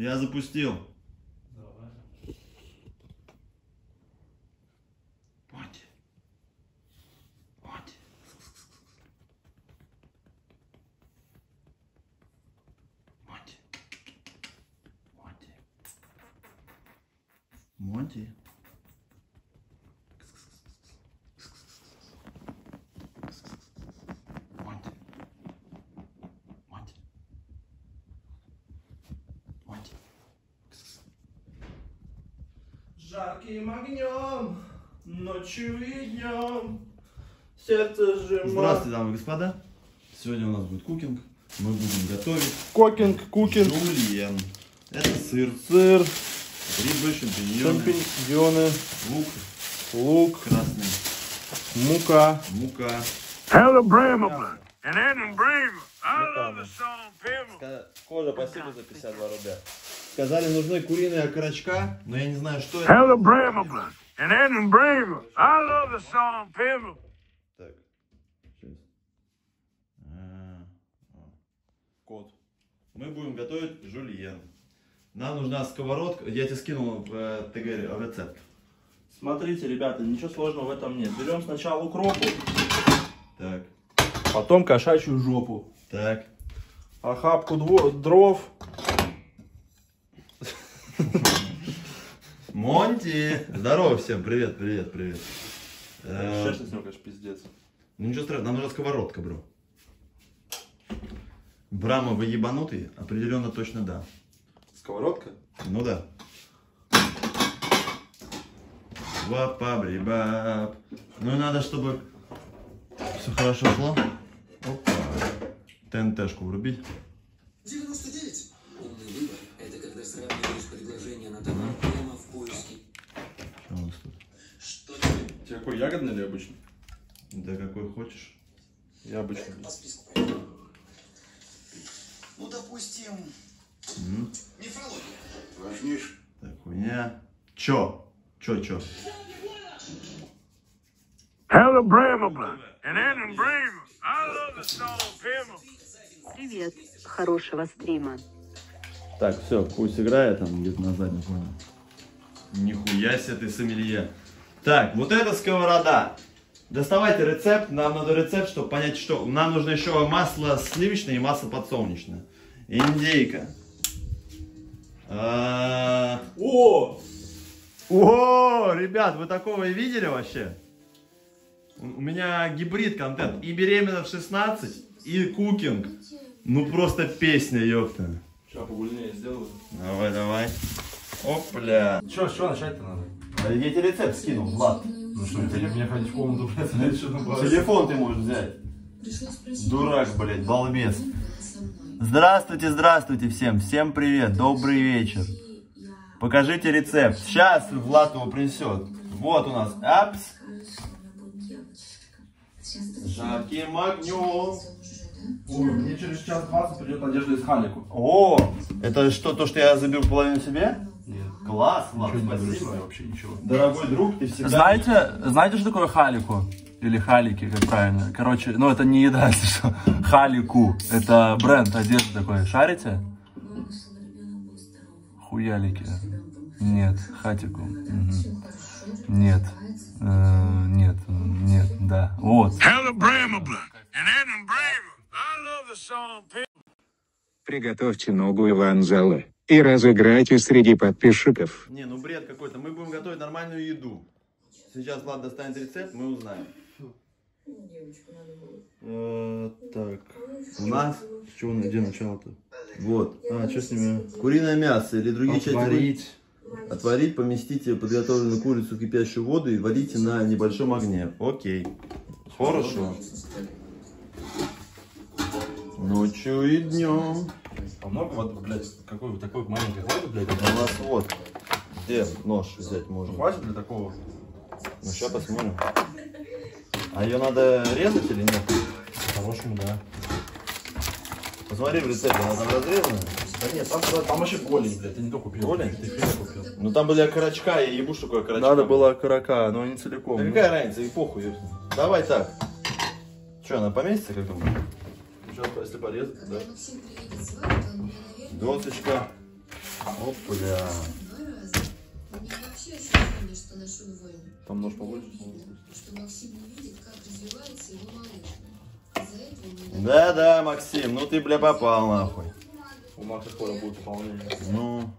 Я запустил. Здравствуйте, дамы и господа. Сегодня у нас будет cooking. Мы будем готовить Cooking, cooking, жульен. Это сыр, сыр, грибы, шампиньоны, шампиньоны, лук, лук, красный, мука. мука. Hello, Bramble. And Adam Bramble. I love the song Pebble. Кожа, спасибо за 52 рубля. Сказали, нужны куриные окорочка, но я не знаю, что это. Hello, Bramble. And Adam Bramble. I love the song Pebble. Так, сейчас. А, а. Кот. Мы будем готовить жульен. Нам нужна сковородка. Я тебе скинул в э, ТГ рецепт. Смотрите, ребята, ничего сложного в этом нет. Берем сначала укропу, Так, потом кошачью жопу, так. охапку дров, Монти! Здорово всем, привет, привет, привет. Шерсть с конечно, пиздец. Ну ничего страшного, нам нужна сковородка, бро. Брама, вы ебанутый? Определенно точно да. Сковородка? Ну да. Вапабрибаб. Ну и надо, чтобы все хорошо шло. Опа. ТНТшку врубить. 99. Умный выбор – это когда сравниваешь предложения на товар прямо в поиске. Что у нас тут? Что-нибудь Тебе какой, ягодный или обычный? Да какой хочешь. Я обычный. по списку пойдем. Ну, допустим, М, нефрология. Важнейший. Так, хуйня. Чё? Чё, чё? Hello, Bramble. And Adam Bramble. I love the song Pebble. Привет, хорошего стрима. Так, все, пусть играет там где-то на заднем фоне. Нихуя себе ты сомелье. Так, вот эта сковорода. Доставайте рецепт. Нам надо рецепт, чтобы понять, что. Нам нужно еще масло сливочное и масло подсолнечное. Индейка. А, О! О, ребят, вы такого и видели вообще? У меня гибрид контент. И беременна в 16, и кукинг. Ну просто песня, ёпта. Сейчас погульнее сделаю. Давай, давай. Опля. Че, с чего начать-то надо? Я тебе рецепт скинул, Влад. Ну что, тебе мне ходить в комнату, блядь, знаешь, что там Телефон ты можешь взять. Дурак, блядь, балбес. Здравствуйте, здравствуйте всем. Всем привет, добрый вечер. Покажите рецепт. Сейчас Влад его принесет. Вот у нас апс. Жарким огнем. Ой, мне через час 20 придет Надежда из Халику. О, это что, то, что я забил половину себе? Нет. Класс, Влад, Ничего не спасибо. себе вообще, ничего. Дорогой друг, ты всегда... Знаете, знаете, что такое халику? Или халики, как правильно? Короче, ну это не еда, если что. Халику. Это бренд одежды такой. Шарите? Хуялики. Нет. Хатику. Мгм. Нет. Э, нет. Нет. Да. Вот. Приготовьте ногу Иванзела и разыграйте среди подписчиков. Не, ну бред какой-то. Мы будем готовить нормальную еду. Сейчас Влад достанет рецепт, мы узнаем. Э, так, у нас... С чего, где начало-то? Вот. А, что с ними? Куриное мясо или другие части... Отварить. Отварить, поместите подготовленную курицу в кипящую воду и варите на небольшом огне. Окей. Хорошо. Ночью и днем. А много вот, блядь, какой вот такой маленький хватит, блядь? У нас вот. Где нож взять можно? Хватит для такого? Ну, сейчас посмотрим. А ее надо резать или нет? По-хорошему, да. Посмотри в рецепте, она там разрезана. Да нет, там, там вообще голень, блядь, ты не то купил. Голень? Ты филе купил. Ну там были окорочка, я ебу, что такое окорочка. Надо было окорока, но не целиком. Да какая разница, и похуй, ёпта. Давай так. Че, она поместится, как думаешь? Сейчас, если полез, да. Досочка. Опля. Там нож побольше. Да-да, Максим, ну ты, бля, попал нахуй. У Макса скоро будет пополнение. Ну.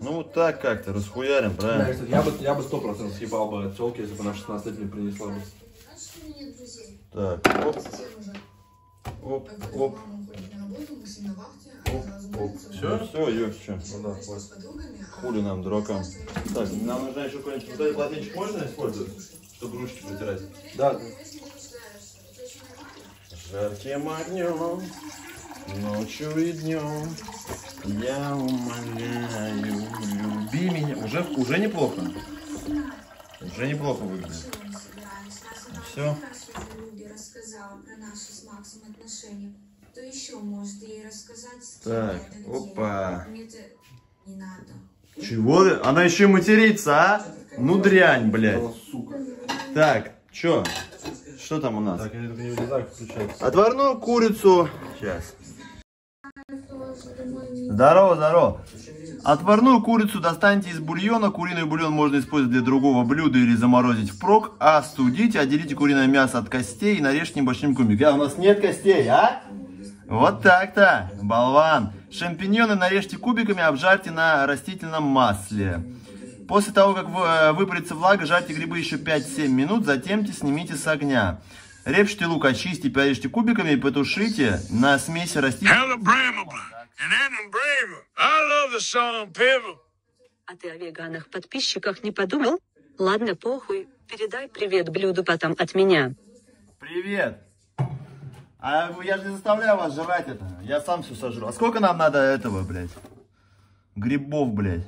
Ну вот так как-то, расхуярим, правильно? Я бы, я бы 100% съебал бы телки, если бы она 16 лет не принесла бы. Так, оп оп, оп, а. Все, все, чё. Ну да, хватит. а Хули нам, дуракам. Так, нам нужно еще какой-нибудь... Вот этот полотенчик можно использовать, чтобы ручки протирать? Да, да. Жарким огнем, ночью и днем, я умоляю, люби меня. Уже, уже неплохо. Уже неплохо выглядит. Все. Любе рассказала про наши с Максом отношения, то еще может ей рассказать, с кем Так, опа. Мне-то не надо. Чего ты? Она еще и матерится, а? Ну дрянь, блядь. Так, чё? Что там у нас? Так, я не. Отварную курицу. Сейчас. Здорово, здорово. Отварную курицу достаньте из бульона. Куриный бульон можно использовать для другого блюда или заморозить впрок. Остудите, отделите куриное мясо от костей и нарежьте небольшими кубиками. А у нас нет костей, а? Вот так-то, болван. Шампиньоны нарежьте кубиками, обжарьте на растительном масле. После того, как вы- выпарится влага, жарьте грибы еще 5-7 минут, затем снимите с огня. Репчатый лук очистите, порежьте кубиками и потушите на смеси растительных А ты о веганах подписчиках не подумал? Ладно, похуй. Передай привет блюду потом от меня. Привет! А я же не заставляю вас жрать это. Я сам все сожру. А сколько нам надо этого, блядь? Грибов, блядь.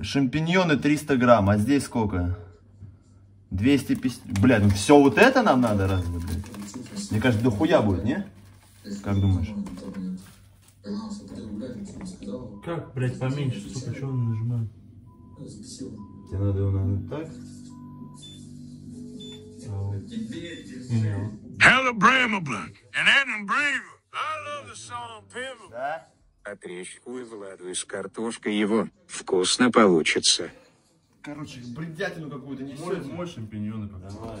Шампиньоны 300 грамм, а здесь сколько? 250... Блядь, ну все вот это нам надо разве, блядь? Мне кажется, дохуя будет, не? Как думаешь? Как, блядь, поменьше, сука, что он нажимает? Тебе надо его надо так? Hella Bramble. And then Braver. I love the song Pebble. Да? Отрежь хуй Владу из картошкой его. Вкусно получится. Короче, бредятину какую-то не Мой, мой шампиньоны как Давай.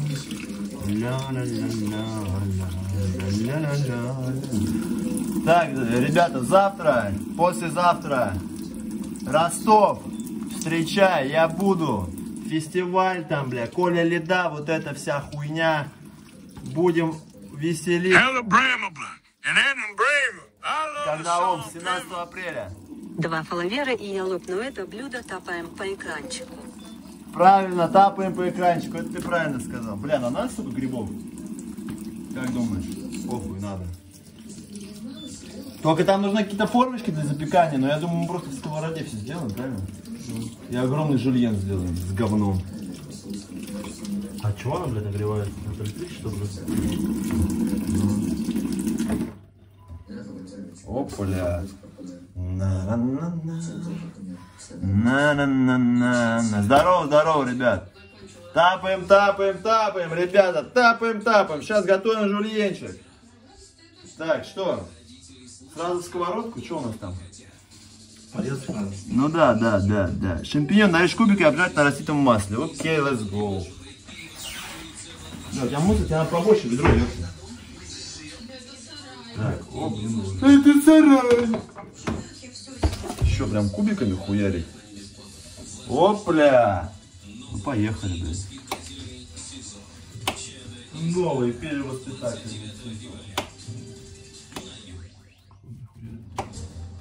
Так, ребята, завтра, послезавтра, Ростов, встречай, я буду. Фестиваль там, бля, Коля Леда, вот эта вся хуйня. Будем он, song 17 Pebble. апреля. Два фоловера и я лопну это блюдо, тапаем по экранчику. Правильно, тапаем по экранчику, это ты правильно сказал. Бля, на нас, сука, грибов? Как думаешь? Похуй, надо. Только там нужны какие-то формочки для запекания, но я думаю, мы просто в сковороде все сделаем, правильно? И огромный жульен сделаем с говном. А чего она, блядь, нагревается? Это электричество, блядь? Опля. На-на-на-на. На-на-на-на. Здорово, здорово, ребят. Тапаем, тапаем, тапаем, ребята, тапаем, тапаем. Сейчас готовим жульенчик. Так, что? Сразу сковородку, что у нас там? Ну да, да, да, да. Шампиньон нарежь кубики и обжарить на растительном масле. Окей, let's go. Да, у тебя мусор, тебе надо побольше ведро, ёпта. Так, оп. Это сарай. Еще прям кубиками хуярить. Опля. Ну, поехали, блядь. Новый перевоспитательный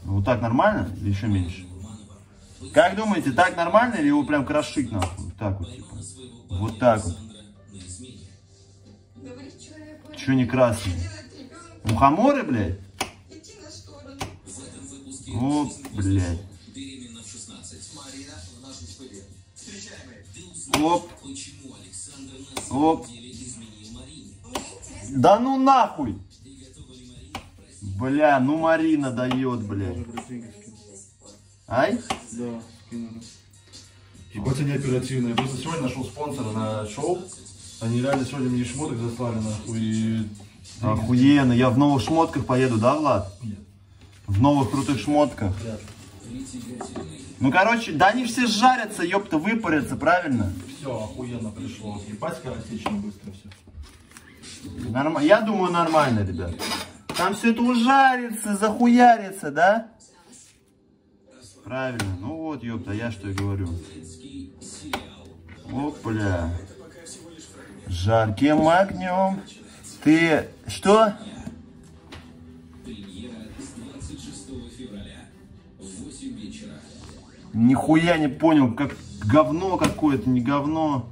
Ну, Вот так нормально или еще меньше? Как думаете, так нормально или его прям крошить нахуй? Вот так вот, типа. Вот так вот. Че не красный? Мухоморы, блядь? О, блядь. беременна в 16. Марина в нашей студии. Встречаем Оп. почему Александр на Оп. Марине. Да ну нахуй! Бля, ну Марина дает, блядь. Ай? Да, скинули. Ебать они оперативные. Просто сегодня нашел спонсора на шоу. Они реально сегодня мне шмоток заслали нахуй. И... Охуенно, я в новых шмотках поеду, да, Влад? Нет. В новых крутых шмотках. Ну, короче, да они все жарятся, ёпта, выпарятся, правильно? Все, охуенно пришло. Ебать скоротечно быстро все. Норм- Я думаю, нормально, ребят. Там все это ужарится, захуярится, да? Правильно. Ну вот, ёпта, я что и говорю. Опля. Жарким огнем. Ты что? Нихуя не понял, как говно какое-то, не говно.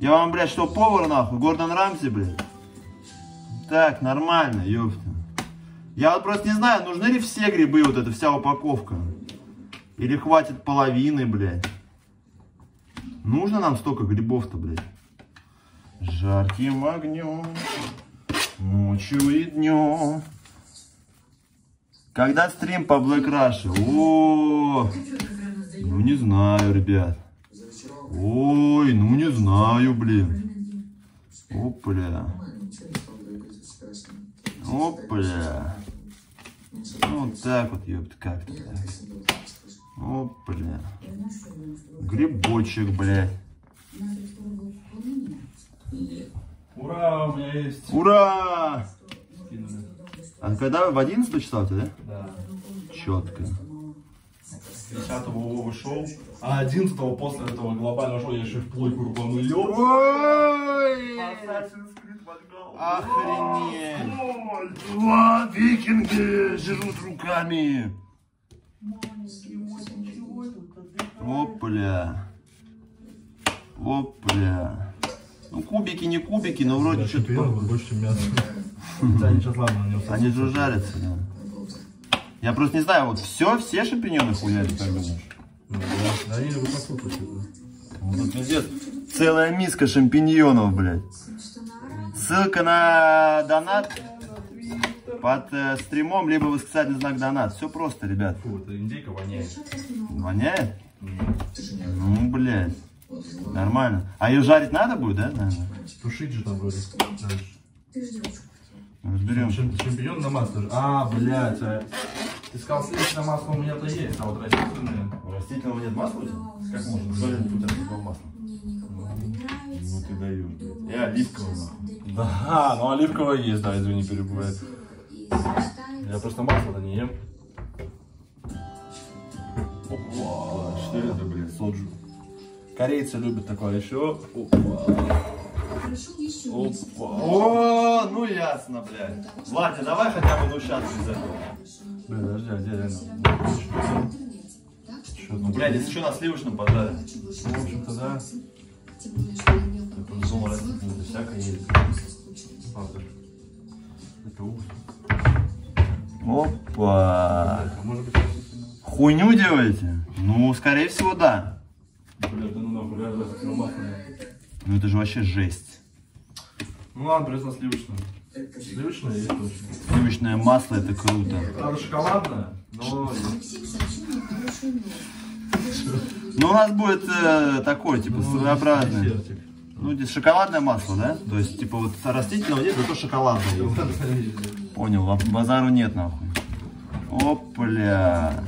Я вам, блядь, что, повар нахуй? Гордон Рамси, блядь? Так, нормально, ёпта. Я вот просто не знаю, нужны ли все грибы, вот эта вся упаковка. Или хватит половины, блядь. Нужно нам столько грибов-то, блядь. Жарким огнем, ночью и днем. Когда стрим по Black Rush? О, ну не знаю, ребят. Ой, ну не знаю, блин. Опля. Опля. Ну, вот так вот, ёпта, как-то так. Опля. Грибочек, блядь. Ура, у меня есть. Ура! Скинули. А когда вы в 11 числа у тебя, да? Да. Четко. 10 Вовы шоу. А 11 после этого глобального шоу я еще в плойку рубану. Ой! Охренеть! Два викинги жрут руками. Опля. Опля. Ну, кубики, не кубики, но вроде что-то... Больше, чем они сейчас ладно. Они же жарятся, да. Я просто не знаю, вот все, все шампиньоны хуярят, как думаешь? Ну, да. Да они любят послушать. Вот тут пиздец. Целая миска шампиньонов, блядь. Ссылка на донат под э, стримом, либо восклицательный знак донат. Все просто, ребят. Фу, это индейка воняет. Воняет? Ну, блядь. Нормально. А ее жарить надо будет, да? наверное? Тушить же там вроде. Дальше. Разберем. Чем- Чемпион на масле. А, блядь. а Ты сказал, сливочное масло у меня-то есть, а вот растительное. Растительного нет масла у тебя? Как можно? Блин, тут растительного масла. Ну ты даешь, блядь. И оливкового нахуй. Да, ну оливковое есть, да, извини, перебывает. Я просто масло-то не ем. Опа, что это, блядь? Соджу. Корейцы любят такое еще. Опа. Опа. О, ну ясно, блядь. Ладно, давай хотя бы ну сейчас без этого. Блин, подожди, а где реально? Ну, блядь, если что, на сливочном пожаре. Ну, в общем-то, да. Я мелко Я просто думал, растительное всякое есть. Правда. Это ужас. Опа. А? Хуйню делаете? Ну, скорее всего, да. Блядь, да ну нахуй, растительное масло. Ну это же вообще жесть. Ну ладно, придется на сливочное. Сливочное есть точно. Сливочное масло это круто. Правда, шоколадное, но. Ну, у нас будет э, такое, типа, Ну, своеобразное. десертик. Ну, здесь шоколадное масло, да? То есть, типа, вот растительного нет, зато шоколадное. Понял, а базару нет, нахуй. Опля.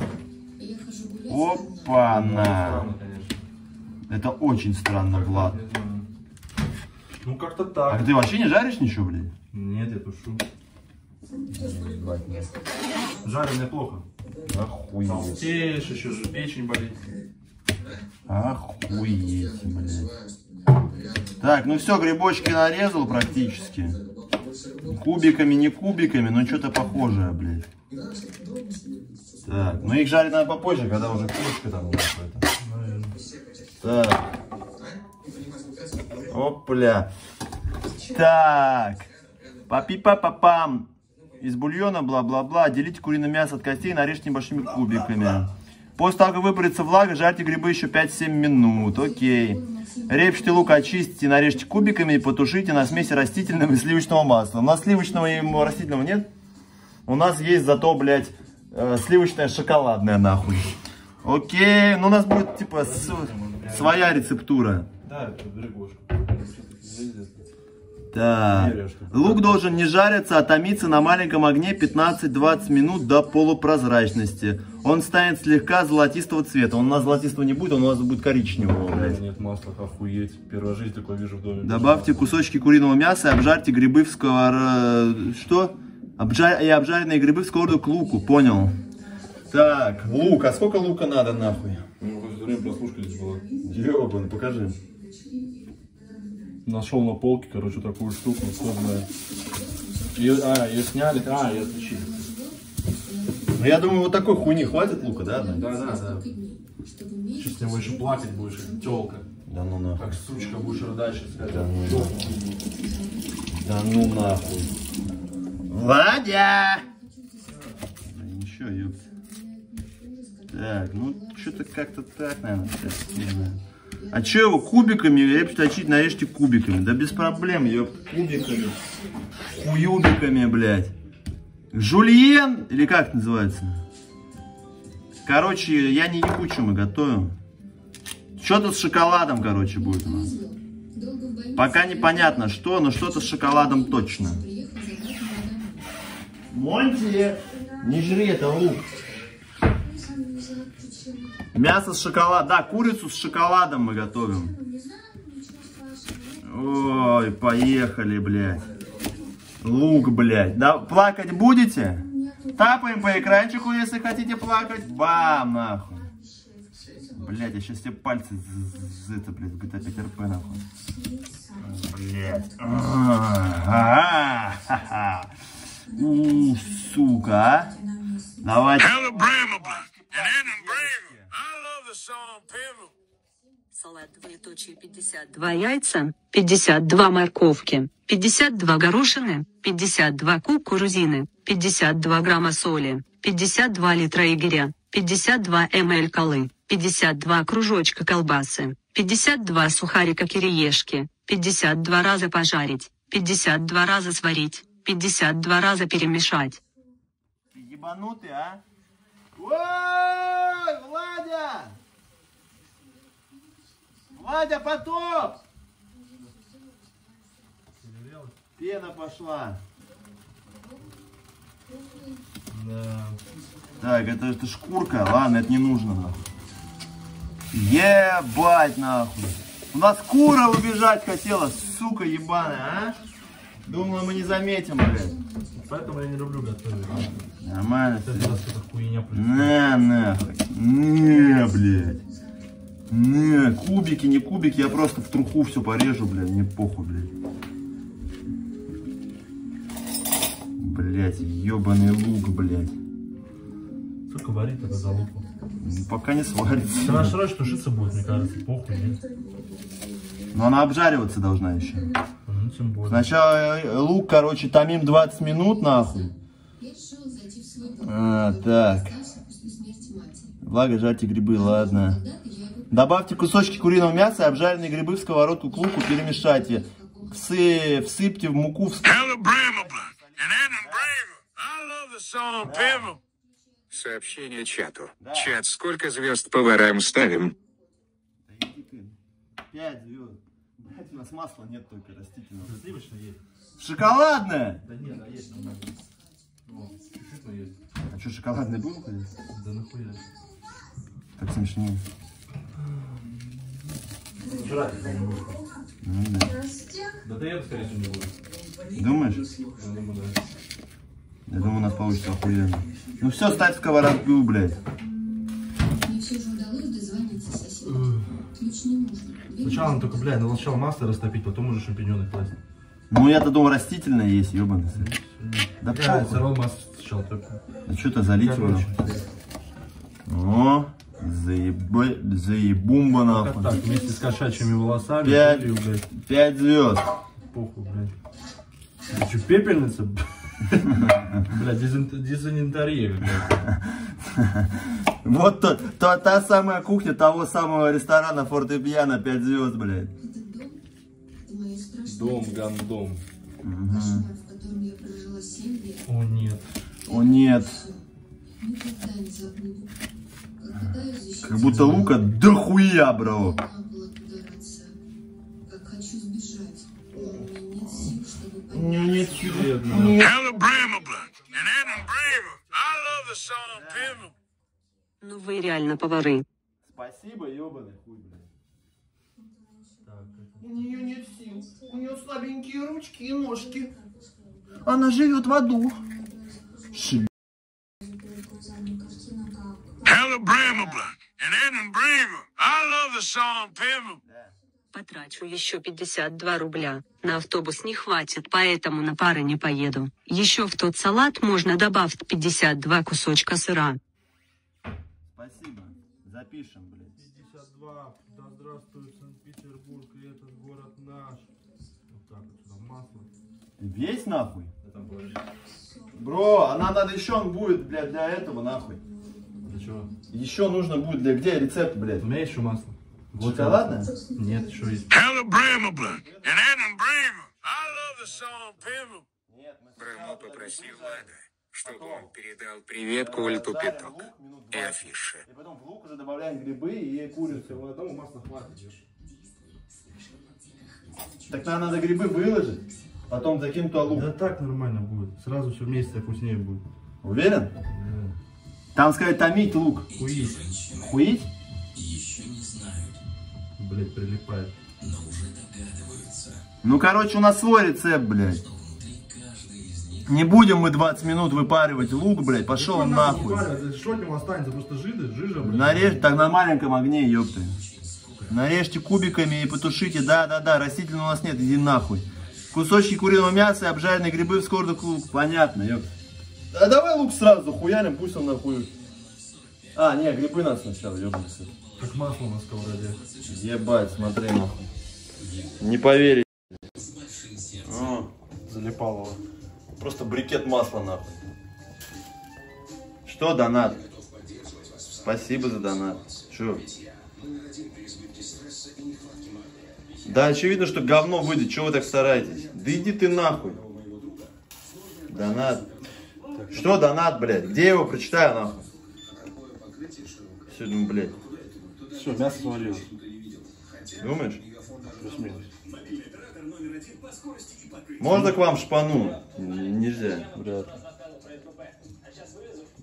Я хожу гулять. Опа-на. Конечно. Это очень странно, Влад. Ну как-то А так. ты вообще не жаришь ничего, блин? Нет, я тушу. Жареное плохо. Охуеть. Толстеешь, еще же печень болит. Охуеть, блядь. Так, ну все, грибочки нарезал практически. Кубиками, не кубиками, но что-то похожее, блядь. Так, ну их жарить надо попозже, когда уже курочка там будет. Так. Опля. Так. Папи-па-па-пам. Из бульона, бла-бла-бла. Отделите куриное мясо от костей и нарежьте небольшими кубиками. После того, как выпарится влага, жарьте грибы еще 5-7 минут. Окей. Репчатый лук очистите, нарежьте кубиками и потушите на смеси растительного и сливочного масла. У нас сливочного и растительного нет? У нас есть зато, блядь, э, сливочное шоколадное, нахуй. Окей, ну у нас будет, типа, с- своя рецептура. Да, это грибошка. Так. Лук должен не жариться, а томиться на маленьком огне 15-20 минут до полупрозрачности. Он станет слегка золотистого цвета. Он у нас золотистого не будет, он у нас будет коричневого, блядь. Нет масла, охуеть. Первая жизнь такое вижу в доме. Добавьте кусочки куриного мяса и обжарьте грибы в сковор... Что? Обжар... И обжаренные грибы в сковороду к луку, понял. Так, лук. А сколько лука надо, нахуй? Ну, время прослушка здесь была. Ёбан, покажи. Нашел на полке, короче, такую штуку, знает. Ее, а, ее сняли, а, ее отличили. Ну, я думаю, вот такой хуйни хватит лука, да? Да, Да, да, да. Сейчас с него еще плакать будешь, как телка. да ну нахуй. Как сучка будешь рыдать сейчас. Да ну Да ну нахуй. Владя! Ничего, ёпт. Так, ну что-то как-то так, наверное, сейчас не знаю. А че его кубиками, я точить нарежьте кубиками. Да без проблем, ёпт, кубиками. Хуюбиками, блядь. Жульен, или как называется? Короче, я не ебу, что мы готовим. Что-то с шоколадом, короче, будет у нас. Пока непонятно что, но что-то с шоколадом точно. Монти, не жри это лук. Мясо с шоколадом. Да, курицу с шоколадом мы готовим. Ой, поехали, блядь. Лук, блядь. Да, плакать будете? Тапаем по экранчику, если хотите плакать. Бам, нахуй. Блядь, я сейчас тебе пальцы з- з- это, блядь, GTA 5 RP, нахуй. Блядь. А, ха-ха. У, сука, а. Давайте. Салат двоеточие 52 яйца, 52 морковки, 52 горошины, 52 кукурузины, 52 грамма соли, 52 литра игоря, 52 мл колы, 52 кружочка колбасы, 52 сухарика кириешки, 52 раза пожарить, 52 раза сварить, 52 раза перемешать. Ты ебанутый, а? Ой, Владя! Владя, потоп! Пена пошла. Да. Так, это, это шкурка. Ладно, это не нужно, нахуй. Ебать, нахуй. У нас кура убежать хотела, сука ебаная, а? Думала, мы не заметим, блядь. Поэтому я не люблю готовить. Нормально Это раз эта хуйня. На, нахуй. Не, блядь. Не, кубики, не кубики, я просто в труху все порежу, блядь, мне похуй, блядь. Блядь, ебаный лук, блядь. Сколько варить это за луку? Ну, Пока не сварится. Она раньше тушиться будет, мне кажется. Похуй, нет? Но она обжариваться должна еще. Ну, тем более. Сначала э, лук, короче, томим 20 минут, нахуй. А, так. Влага, жарьте грибы, ладно. Добавьте кусочки куриного мяса и обжаренные грибы в сковородку к луку, перемешайте. Всы- всыпьте в муку, в Pimble. Сообщение чату. Чат, сколько звезд поварам ставим? Пять звезд. У нас масла нет только растительного. Сливочное есть. Шоколадное! Да нет, а есть нормально. О, чуть-чуть, но есть. А что, шоколадное ходить? Да нахуя. Так смешнее. Жрать это не будет. Ну, да. Да это, скорее всего, не будет. Думаешь? Я думаю, да. Я думаю, у нас получится охуенно. Ну все, ставь сковородку, блядь. Не нужно. Сначала надо только, блядь, надо сначала масло растопить, потом уже шампиньоны класть. Ну я-то думал растительное есть, ебаный сын. Да Я все равно масло сначала только. Да что-то залить его. О, заеба... заебумба как нахуй. так, вместе с кошачьими волосами, Пять. Пять звезд. похуй, блядь. Ты что, пепельница? Блядь, дезин- дезинентария, блядь. Вот то, то- та самая кухня того самого ресторана Фортепиано 5 звезд, блядь. Дом, гандом. кошмар, в котором я прожила 7 лет. О нет. О нет, как будто лука дохуя, бро. The song Pimble. Ну вы реально повары. Спасибо, ебаный хуй, блядь. У нее нет сил. У нее слабенькие ручки и ножки. Она живет в аду. Hella Bramable. And Adam Braver. I love the song Pimble. Потрачу еще 52 рубля. На автобус не хватит, поэтому на пары не поеду. Еще в тот салат можно добавить 52 кусочка сыра. Спасибо. Запишем, блядь. 52. Да здравствует Санкт-Петербург, и этот город наш. Вот так вот сюда масло. Весь нахуй? Бро, а нам надо еще он будет, блядь, для этого нахуй. Для чего? Еще нужно будет для где рецепт, блядь? У меня еще масло. Вот Шоколадное? Нет, еще есть. Hella Bramable. And Adam Braver. I love the song Pimble. Брамо попросил Влада, чтобы он передал привет культу Пяток и афише. И потом в лук уже добавляем грибы и курицу. Всего одного масла хватит. Так нам надо грибы выложить, потом закинуть туда лук. Да так нормально будет. Сразу все вместе вкуснее будет. Уверен? Там сказать томить лук. Хуить. Хуить? Блять, прилипает. Ну, короче, у нас свой рецепт, блядь. Не будем мы 20 минут выпаривать лук, блядь, пошел он нахуй. Что от него останется? Просто жида, жижа, блядь. Нарежь так на маленьком огне, ёпты. Нарежьте кубиками и потушите. Да-да-да, растительного у нас нет, иди нахуй. Кусочки куриного мяса и обжаренные грибы в скордок лук. Понятно, ёпты. А давай лук сразу хуярим, пусть он нахуй. А, не, грибы надо сначала, сын. Как масло на сковороде. Ебать, смотри нахуй. Не поверить. О, Залипалово. Просто брикет масла нахуй. Что донат? Спасибо за донат. Че? Да, очевидно, что говно выйдет. Чего вы так стараетесь? Да иди ты нахуй. Донат. Что донат, блядь? Где я его прочитаю нахуй? Сегодня, блядь. Все, мясо свалилось. Думаешь? Плюс-минус. Можно к вам шпану? Нельзя. Вряд ли.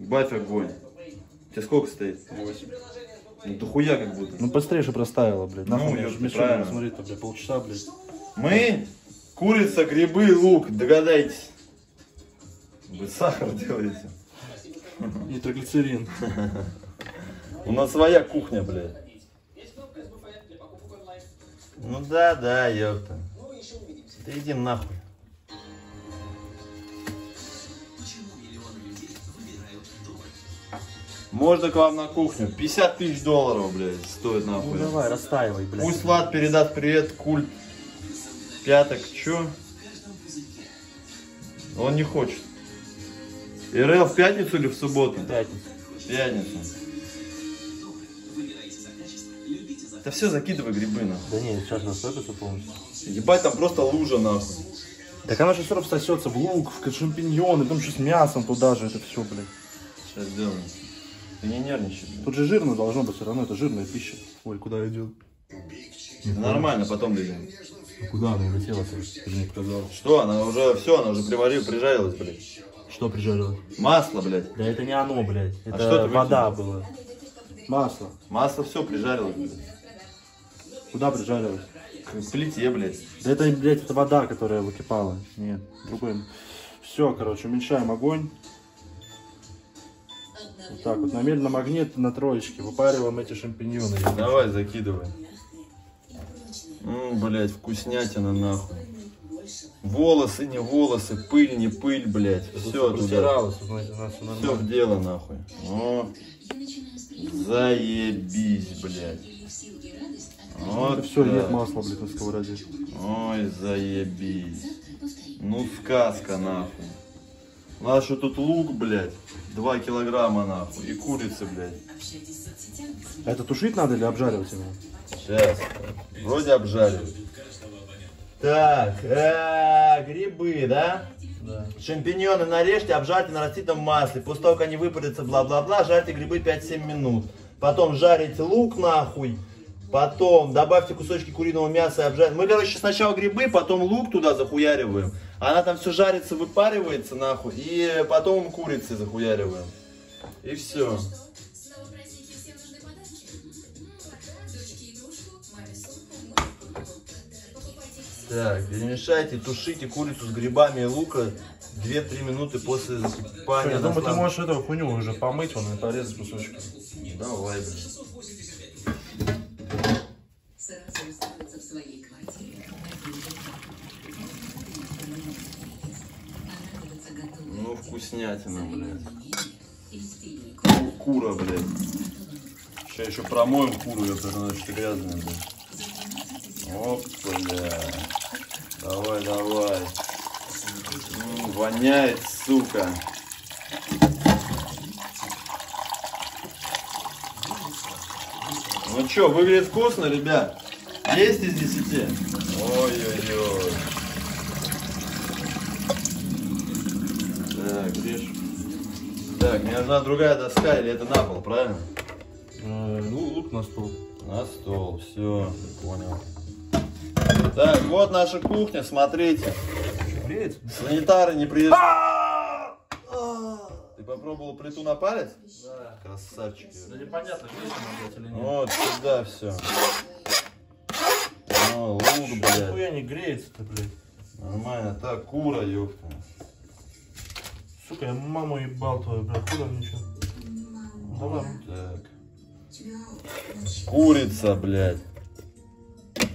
Бать огонь. Тебе сколько стоит? 8. Ну дохуя как будто. Ну быстрее, чтобы расставила, блядь. Ну, Нахуй, ёпта, мне что, правильно. смотри, там, блядь, полчаса, блядь. Мы курица, грибы, лук, догадайтесь. Вы сахар делаете. Нитроглицерин. У нас своя кухня, блядь. Ну да, да, ёпта. Да иди нахуй. Можно к вам на кухню. 50 тысяч долларов, блядь, стоит нахуй. Ну давай, растаивай, блядь. Пусть Влад передаст привет, культ. Пяток, чё? Он не хочет. ИРЛ в пятницу или в субботу? Пятница. В пятницу. Да все, закидывай грибы, нахуй. Да не, сейчас рассыпется полностью. Ебать, там просто лужа, нахуй. Так она же все равно всосется в лук, в шампиньоны, там что с мясом туда же, это все, блядь. Сейчас сделаем. Ты не нервничай. блядь. Тут же жирно должно быть, все равно это жирная пища. Ой, куда идет? Нормально, потом дойдем. Куда она улетела-то? Ты же не показал. Что, она уже, все, она уже приварила, прижарилась, блядь. Что прижарилось? Масло, блядь. Да это не оно, блядь. Это А что вода была. Масло. Масло все прижарилось, блядь. Куда прижарилось? К плите, блядь. Да это, блядь, это вода, которая выкипала. Нет, другой. Все, короче, уменьшаем огонь. Вот так вот, на медленном огне на троечке выпариваем эти шампиньоны. Давай, закидывай. Ммм, блядь, вкуснятина нахуй. Волосы, не волосы, пыль, не пыль, блядь. Все туда. Все в дело, нахуй. О, заебись, блядь. Вот Все, так. нет масла, блядь, на сковороде. Ой, заебись. Ну, сказка, нахуй. Еще тут лук, блядь. 2 килограмма нахуй. И курица, блядь. Это тушить надо или обжаривать его? Сейчас. Вроде обжаривают. Так, э, грибы, да? Да. Шампиньоны нарежьте, обжарьте на растительном масле. После того, как они выпарятся, бла-бла-бла, жарьте грибы 5-7 минут. Потом жарите лук нахуй. Потом добавьте кусочки куриного мяса и обжарьте. Мы, короче, сначала грибы, потом лук туда захуяриваем. Она там все жарится, выпаривается нахуй. И потом курицы захуяриваем. И все. Так, перемешайте, тушите курицу с грибами и лука 2-3 минуты после засыпания. Я думаю, ты можешь эту хуйню уже помыть, он и порезать кусочки. Давай, блин. Сразу устроиться в своей квартире. Ну, вкуснятина, блядь. Кура, блядь. Сейчас еще промоем куру, я она что-то грязная, блядь. Оп, бля. Давай, давай. М, воняет, сука. Ну что, выглядит вкусно, ребят? 10 из 10. Ой-ой-ой. Так, режь. Так, мне нужна другая доска или это на пол, правильно? Э, Ну, лук на стол. На стол, все, понял. Так, вот наша кухня, смотрите. Санитары не приезжают. Ты попробовал плиту на палец? Да. Красавчик. Да непонятно, греется или нет. Вот сюда все. О, лук, блядь. Нихуя не греется-то, блядь. Нормально. Так, кура, ёпта. Сука, я маму ебал твою, блядь, куда ничего? Давай. Так. Курица, блядь.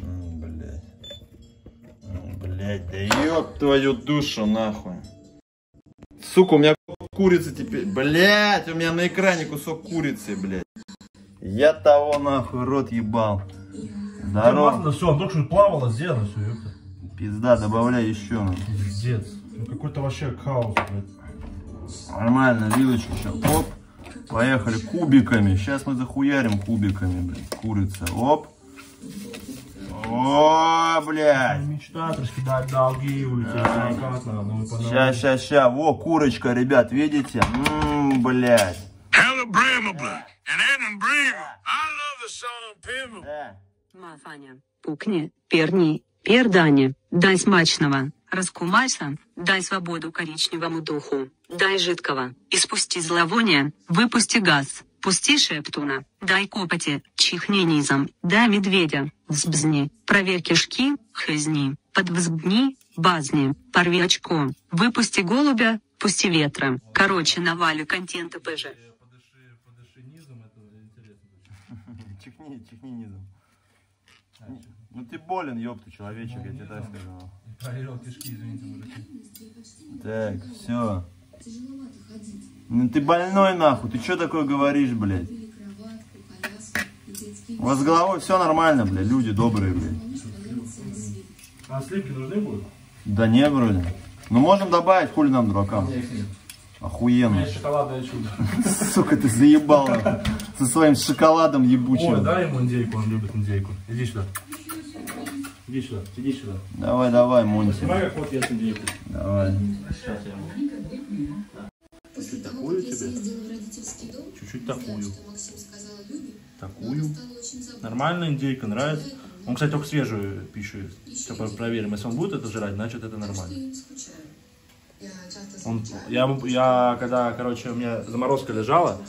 М, Блядь. М, Блядь, да ёб твою душу, нахуй. Сука, у меня курица теперь. Блядь, у меня на экране кусок курицы, блядь. Я того нахуй рот ебал. Здорово. все, он только что плавало, сделано все, ёпта. Пизда, добавляй еще. ну. Пиздец. Ну, Какой-то вообще хаос, блядь. Нормально, вилочку сейчас. Оп. Поехали кубиками. Сейчас мы захуярим кубиками, блядь. Курица. Оп. О, блядь. Мечта раскидать долги, ну, Ща, ща, ща. Во, курочка, ребят, видите? Ммм, блядь. Hella Bramable and Adam Bramer. I love the song Pimble. Мафаня, пукни, перни, пердани, дай смачного, раскумайся, дай свободу коричневому духу, дай жидкого, испусти зловоние, выпусти газ, пусти шептуна, дай копоти, чихни низом, дай медведя, взбзни, проверь кишки, хызни, подвзбни, базни, порви очко, выпусти голубя, пусти ветра, короче, навалю контента ПЖ. Подыши, подыши низом, это интересно. Чихни, чихни низом. Ну ты болен, ёпта, человечек, я тебе так скажу. Проверил кишки, извините, мужики. Так, все. Тяжеловато ходить. Ну ты больной нахуй, ты что такое говоришь, блядь? У вас с головой все нормально, блядь, люди добрые, блядь. А сливки нужны будут? Да не, вроде. Ну можем добавить, хули нам, дуракам. Охуенно. шоколадное чудо. Сука, ты заебал со своим шоколадом Ой, ебучим. дай ему индейку, он любит индейку. Иди сюда. Иди сюда, иди сюда. Давай, давай, Монти. Снимай, как вот ест индейку. Давай. Сейчас я ему. После того, такую как я тебе? съездила в родительский дом, Чуть-чуть знаю, такую. что Максим сказал Любе, но Такую. Нормальная индейка, нравится. Он, кстати, только свежую пищу ест. Сейчас проверим. Если он будет это жрать, значит это нормально. Он, я, я, когда, короче, у меня заморозка лежала,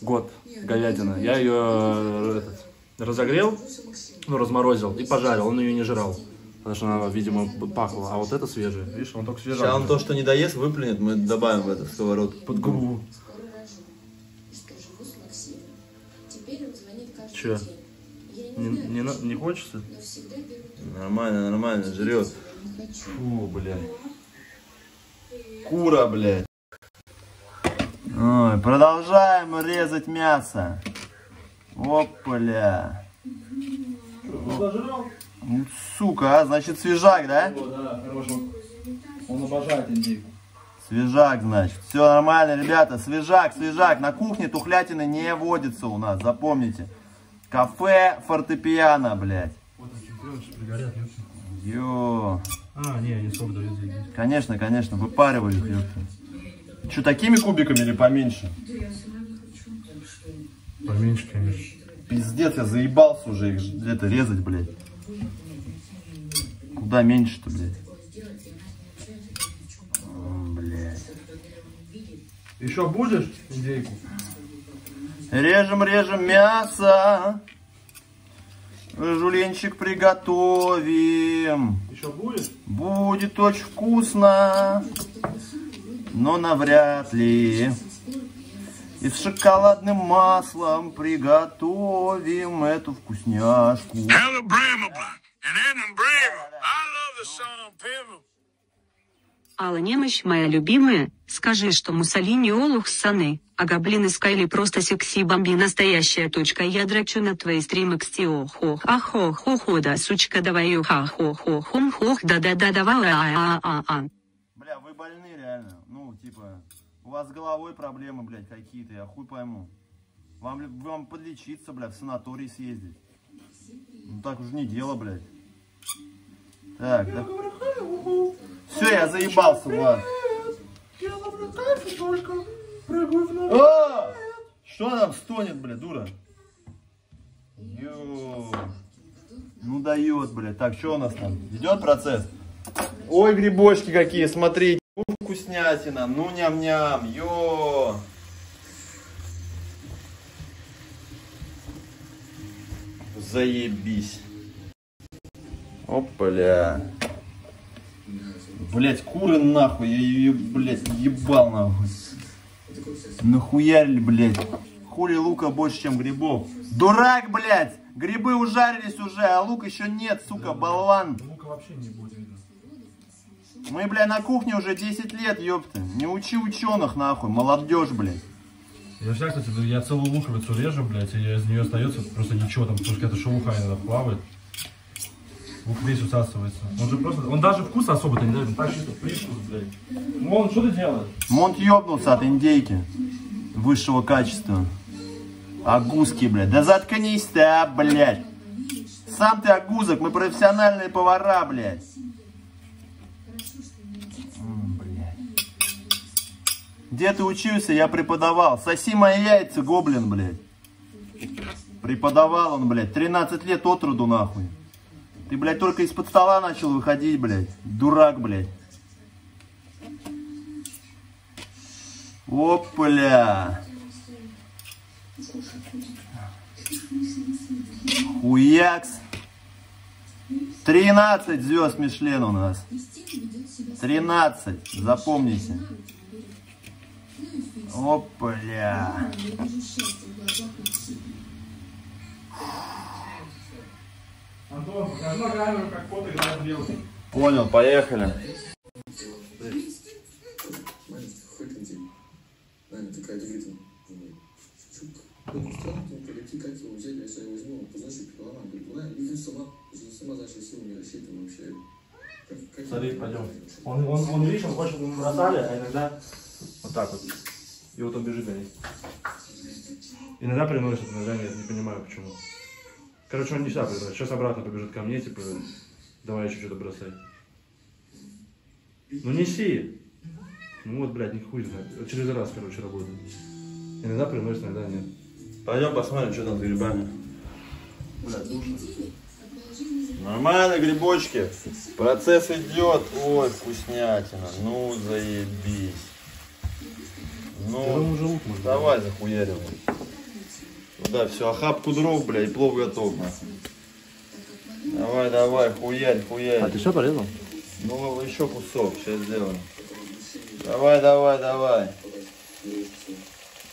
год, говядина, я ее этот, разогрел, ну, разморозил и пожарил, он ее не жрал. Потому что она, видимо, пахла. А вот это свежее. Видишь, он только свежее. Сейчас он то, что не доест, выплюнет, мы добавим в эту сковородку. под губу. Скоро рожу. И что живу с Максимом. Теперь он звонит каждый Чё? день. Я Не, не, не, хочется? Нормально, нормально, жрет. Не хочу. Фу, блядь. Кура, блядь. Ой, продолжаем резать мясо. Опля. Зажрал? Ну, сука, а, значит свежак, да? да, хорошо. Он обожает индейку. Свежак, значит. Все нормально, ребята. Свежак, свежак. На кухне тухлятины не водится у нас, запомните. Кафе, фортепиано, блядь. Йо. А, не, они сок дают. Конечно, конечно, выпаривали их, ёпта. Че, такими кубиками или поменьше? Поменьше, конечно. Пиздец, я заебался уже их где-то резать, блядь. Куда меньше-то, блядь? Блядь. Еще будешь индейку? Режем, режем мясо. Жульенчик приготовим. Еще будет? Будет очень вкусно, но навряд ли. И с шоколадным маслом приготовим эту вкусняшку. Алла Немощь, моя любимая, скажи, что Муссолини Олух Саны, а гоблины Скайли просто секси бомби. Настоящая точка. Я драчу на твои стримы ксти ох ох ах ох да сучка давай ох ох ох хум хох да да да давай а а а а Бля, вы больны реально. Ну, типа, у вас с головой проблемы, блядь, какие-то, я хуй пойму. Вам, вам подлечиться, блядь, в санаторий съездить. Ну так уже не дело, блядь. Так, да... Все, я заебался, Влад. А! Что там стонет, блядь, дура? Ё. Ну дает, блядь. Так, что у нас там? Идет процесс? Ой, грибочки какие, смотрите. Ну, вкуснятина, ну ням-ням, ё. Заебись. Опаля. Блять, куры нахуй, я ее, блядь, ебал нахуй. Нахуярили, блядь. Хули лука больше, чем грибов. Дурак, блядь! Грибы ужарились уже, а лук еще нет, сука, болван. Лука вообще не будет. Мы, бля, на кухне уже 10 лет, ёпта. Не учи ученых, нахуй, молодежь, блядь. Я всегда, кстати, я целую луковицу режу, блядь, и из нее остается просто ничего, там, потому что какая-то шелуха иногда плавает. Лук весь усасывается. Он же просто, он даже вкус особо-то не дает, он так чисто привкус, блядь. Ну, он что ты делаешь? Монт ёбнулся от индейки. Высшего качества. Агузки, блядь. Да заткнись ты, а, блядь. Сам ты агузок, мы профессиональные повара, блядь. М, блядь. Где ты учился, я преподавал. Соси мои яйца, гоблин, блядь. Преподавал он, блядь. 13 лет от роду, нахуй. Ты, блядь, только из-под стола начал выходить, блядь. Дурак, блядь. Опля. Хуякс. 13 звезд Мишлен у нас. 13. Запомните. Опля. Антон, покажи на камеру, как кот играет в белки. Понял, поехали. Смотри, пойдем. Он, он, он, видишь, он хочет, чтобы мы бросали, а иногда вот так вот. И вот он бежит за ней. Иногда приносит, иногда нет, не понимаю почему. Короче, он не всегда приносит. Сейчас обратно побежит ко мне, типа, давай еще что-то бросай. Ну неси. Ну вот, блядь, не хуй знает. Через раз, короче, работает. Иногда приносит, иногда нет. Пойдем посмотрим, что там с грибами. Нормально, грибочки. Процесс идет. Ой, вкуснятина. Ну, заебись. Ну, уже лук можно. давай захуярим. Ну да, все, охапку дров, бля, и плов готов. Давай, давай, хуярь, хуярь. все порезал? Ну, еще кусок, сейчас сделаем. Давай, давай, давай.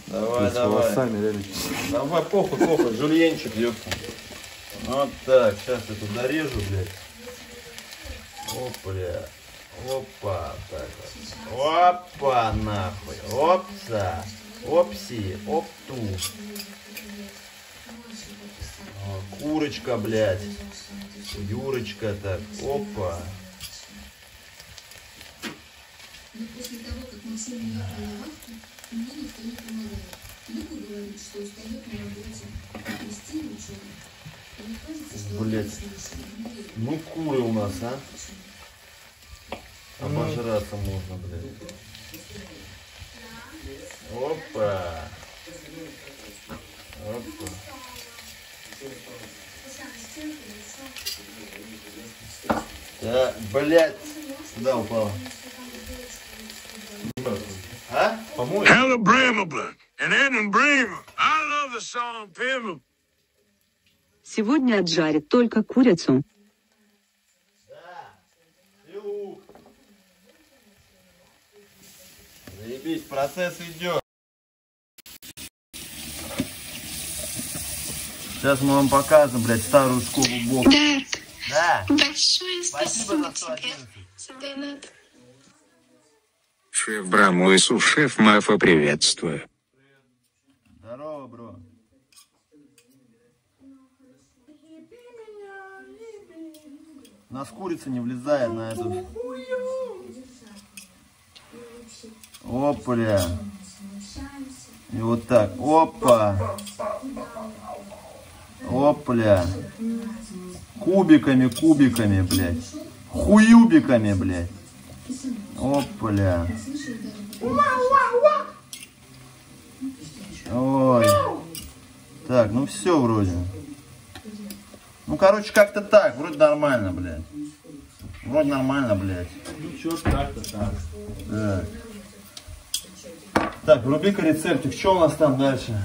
Давай, давай. реально. Давай, похуй, похуй, жульенчик, ёпта. Вот так, сейчас я тут дорежу, блядь. Опля. Опа, так вот. Опа, нахуй. Опса. Опси, опту. О, курочка, блядь. Юрочка так. Опа. Но после того, как Если мне вахту, мне никто не помогает. Люба говорит, что устает на работе. Кристина учеба. Мне кажется, что Блядь. Ну куры у нас, а? Обожраться можно, блядь. Опа. Опа. Да, блядь. Куда упала? А? Помой. Alabama Black and Edmund Bremer. I love the song Pimble. Сегодня отжарит только курицу. Заебись, процесс идет. Сейчас мы вам покажем, блядь, старую школу бокса. Да. Большое Спасибо за 111. Да надо. Шеф Брамуису, шеф Мафа, приветствую. Здорово, бро. У нас курица не влезает на эту. Опля. И вот так. Опа. Опля. Кубиками, кубиками, блядь. Хуюбиками, блядь. Опля. Ой. Так, ну все вроде. Ну, короче, как-то так. Вроде нормально, блядь. Вроде нормально, блядь. Ну что ж так-то так. Так. Так, вруби-ка рецептик. Что у нас там дальше?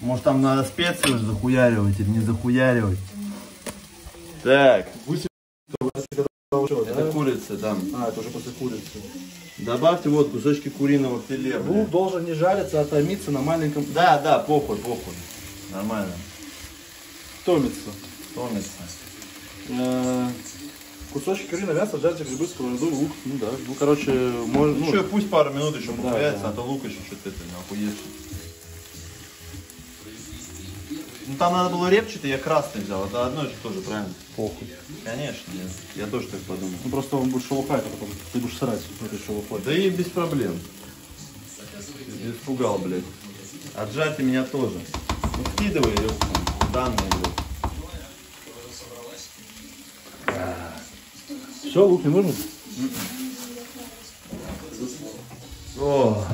Может там надо специи уже захуяривать или не захуяривать? Так. Это курица там. А, это уже после курицы. Добавьте вот кусочки куриного филе. Лук должен не жариться, а томиться на маленьком Да, да, похуй, похуй. Нормально. томиться. Томится. Кусочек куриного мяса, жарите грибы, сковороду, лук. Ну да. Ну, короче, можно. Ну, еще пусть пару минут еще Да, похуярится, да. а то лук еще что-то это охуевший. Ну там надо было репчатый, я красный взял. Это одно и тоже правильно. похуй. Конечно, нет. Я тоже так подумал. Ну просто он будет шелухать, а потом ты будешь срать этой шелухой. Да и без проблем. Испугал, блядь. Отжать и меня тоже. Ну скидывай данные, блядь. Все, лук не нужен? О.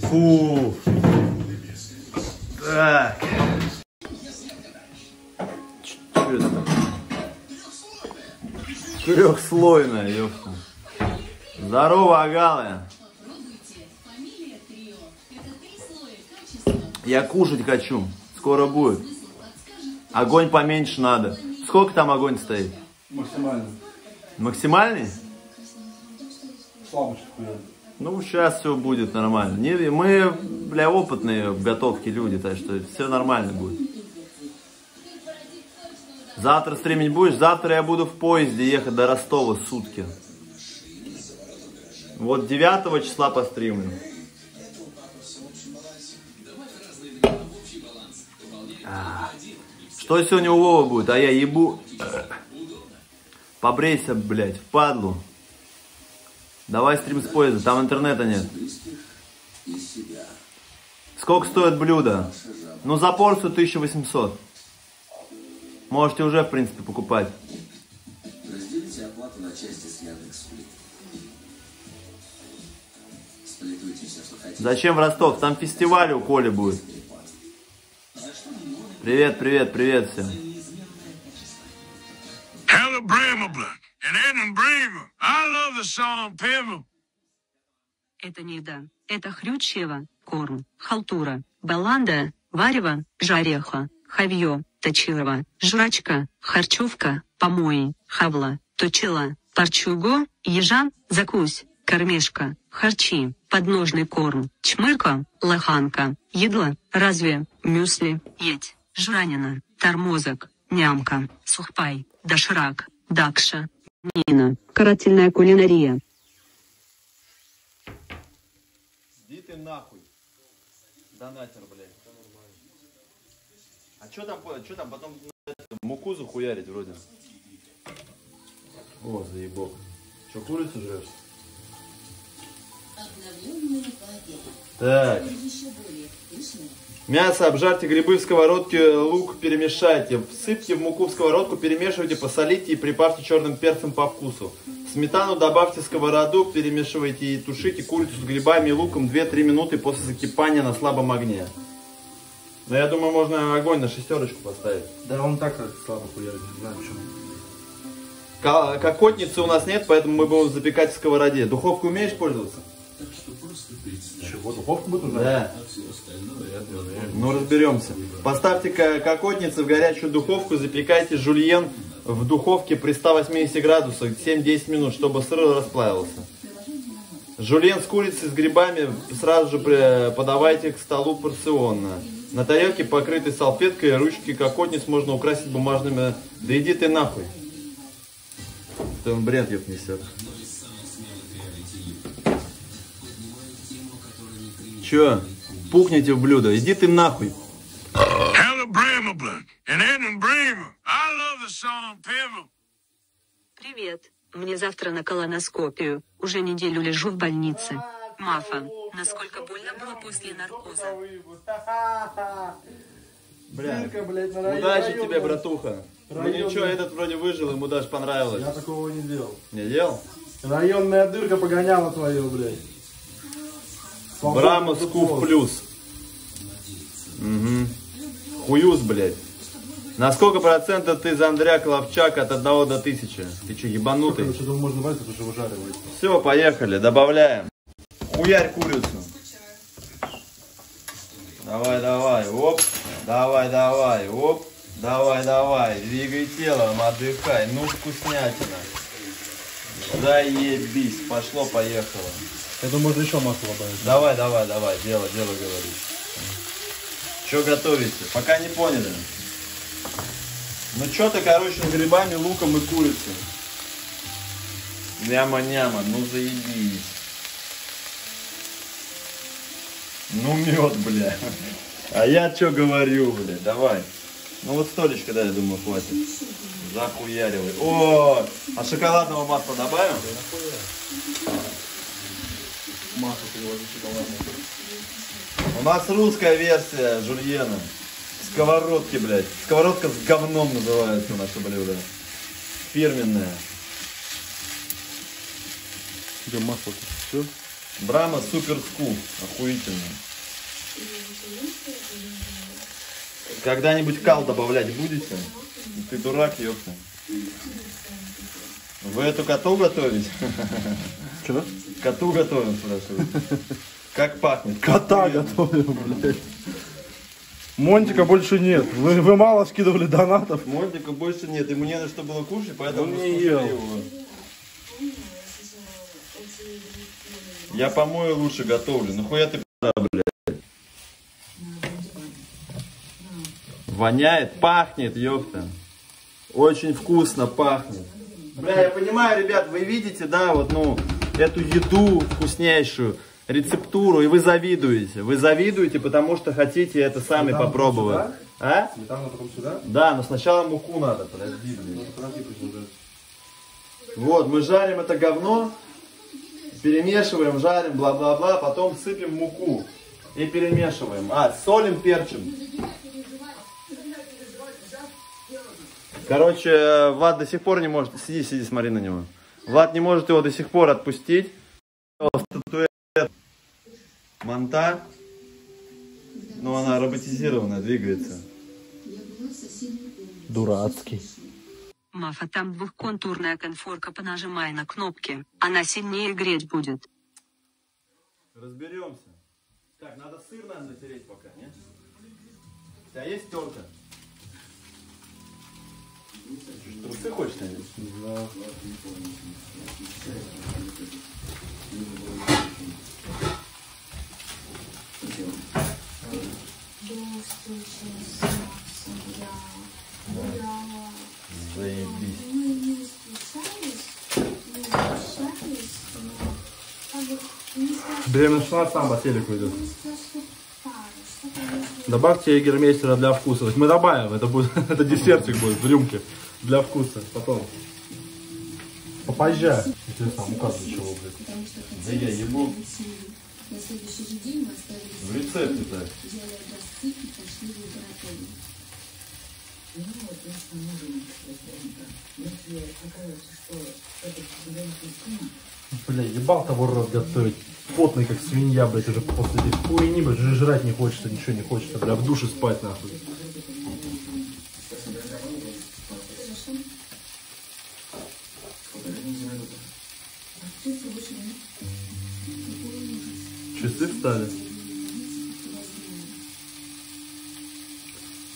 Фу. Так. Что это такое? Трехслойная, ёпта. Здорово, агалы. Я кушать хочу. Скоро будет. Огонь поменьше надо. Сколько там огонь стоит? Максимально. Максимальный? Слабочку. Ну, сейчас все будет нормально. Не, мы, бля, опытные в готовке люди, так что все нормально будет. Завтра стримить будешь? Завтра я буду в поезде ехать до Ростова сутки. Вот 9 числа постримлю. А, Что сегодня у Вова будет? А я ебу... Побрейся, блядь, в падлу. Давай стрим с поезда, там интернета нет. Сколько стоит блюдо? Ну, за порцию 1800. Можете уже, в принципе, покупать. Разделите оплату на части с Яндекс Сплитуйте все, что хотите. Зачем в Ростов? Там фестиваль у Коли будет. Привет, привет, привет всем. Alabama Black and Edmund Bremer. I love the song Pimble. Это не еда. Это хрючево, корм, халтура, баланда, варево, жареха, хавье, точилова, жрачка, харчевка, помои, хавла, точила, парчуго, ежан, закусь, кормежка, харчи, подножный корм, чмырка, лоханка, едло, разве, мюсли, едь, жранина, тормозок, нямка, сухпай, доширак, дакша, нина, карательная кулинария. Иди ты нахуй. Донатер, блядь. А что там, по- чё там потом муку захуярить вроде? О, заебок. Че, курицу жрешь? Так. Мясо обжарьте, грибы в сковородке, лук перемешайте. Всыпьте в муку в сковородку, перемешивайте, посолите и приправьте черным перцем по вкусу. Сметану добавьте в сковороду, перемешивайте и тушите курицу с грибами и луком 2-3 минуты после закипания на слабом огне. Но я думаю, можно огонь на шестерочку поставить. Да он так слабо хуярит, не знаю почему. Кокотницы у нас нет, поэтому мы будем запекать в сковороде. Духовку умеешь пользоваться? Чего, духовку будет нужна? Да. Ну, разберемся. Поставьте ко- кокотницы в горячую духовку, запекайте жульен в духовке при 180 градусах 7-10 минут, чтобы сыр расплавился. Жульен с курицей, с грибами сразу же подавайте к столу порционно. На тарелке, покрытой салфеткой, ручки кокотниц можно украсить бумажными... Да иди ты нахуй. Ты он бред еб несет. Че? Пухните в блюдо. Иди ты нахуй. Привет. Мне завтра на колоноскопию. Уже неделю лежу в больнице. Мафа. Насколько больно было после наркоза. Бля. Блядь, на район- Удачи район, тебе, братуха. Ну Район, ничего, блядь. этот вроде выжил, ему даже понравилось. Я такого не делал. Не делал? Районная дырка погоняла твою, блядь. Футбол. Скуф плюс. Угу. Хуюз, блядь. На сколько процентов ты Зандряк Ловчак от 1 до 1000? Ты че, ебанутый? Думаю, можно брать, потому что выжаривает. Все, поехали, добавляем. Хуярь курицу. Давай, давай, оп. Давай, давай, оп. Давай, давай, двигай телом, отдыхай. Ну, вкуснятина. Заебись, пошло, поехало. Я думаю, можно еще масло добавить. Давай, давай, давай, дело, дело говоришь. Что готовите? Пока не поняли. Ну что-то, короче, грибами, луком и курицей. Няма-няма, ну заебись. Ну мед, бля. А я что говорю, бля, давай. Ну вот столечко, да, я думаю, хватит. Захуяривай. О, а шоколадного масла добавим? Масло переводить шоколадное. У нас русская версия жульена. Сковородки, блядь. Сковородка с говном называется наше блюдо. Фирменное. Где масло? Все? Брама супер скул. Охуительно. Когда-нибудь кал добавлять будете? Ты дурак, ёпта. Вы эту коту готовите? Что? Коту готовим, спрашиваю. Как пахнет? Кота готовим, блядь. Монтика больше нет. Вы, вы мало скидывали донатов. Модника больше нет, ему не на что было кушать, поэтому Он не ел. его. Я помою лучше готовлю. Нахуя ты пи***а, блядь? Воняет, пахнет, ёпта. Очень вкусно пахнет. Бля, я понимаю, ребят, вы видите, да, вот, ну, эту еду вкуснейшую, рецептуру, и вы завидуете. Вы завидуете, потому что хотите это сами Сметану попробовать. сюда? А? Сметану потом сюда. Да, но сначала муку надо, подожди, блин. Уже. Вот, мы жарим это говно, перемешиваем, жарим, бла-бла-бла, потом сыпем муку и перемешиваем. А, солим, перчим. Короче, Влад до сих пор не может... Сиди, сиди, смотри на него. Влад не может его до сих пор отпустить. Статуэтка. Монта. Ну, она роботизированная, двигается. Дурацкий. Мафа, там двухконтурная конфорка, понажимай на кнопки. Она сильнее греть будет. Разберемся. Так, надо сыр, наверное, натереть пока, нет? У тебя есть терка? Трусы хочешь, наверное? Да. Гуляла. Заебись. Мы не встречались, не общались, но Беременная 16 сам по телеку идет. Добавьте егермейстера для вкуса. То есть мы добавим, это будет, это десертик будет в рюмке для вкуса. Потом. Попозже. Интересно, а мука для чего, блядь? Да я ебу. В рецепте так. взяли образцы и пошли в лабораторию. Бля, ебал того рот готовить. Потный, как свинья, блядь, уже после этой хуйни, блядь, уже жрать не хочется, ничего не хочется, бля, в душе спать, нахуй. Часы встали.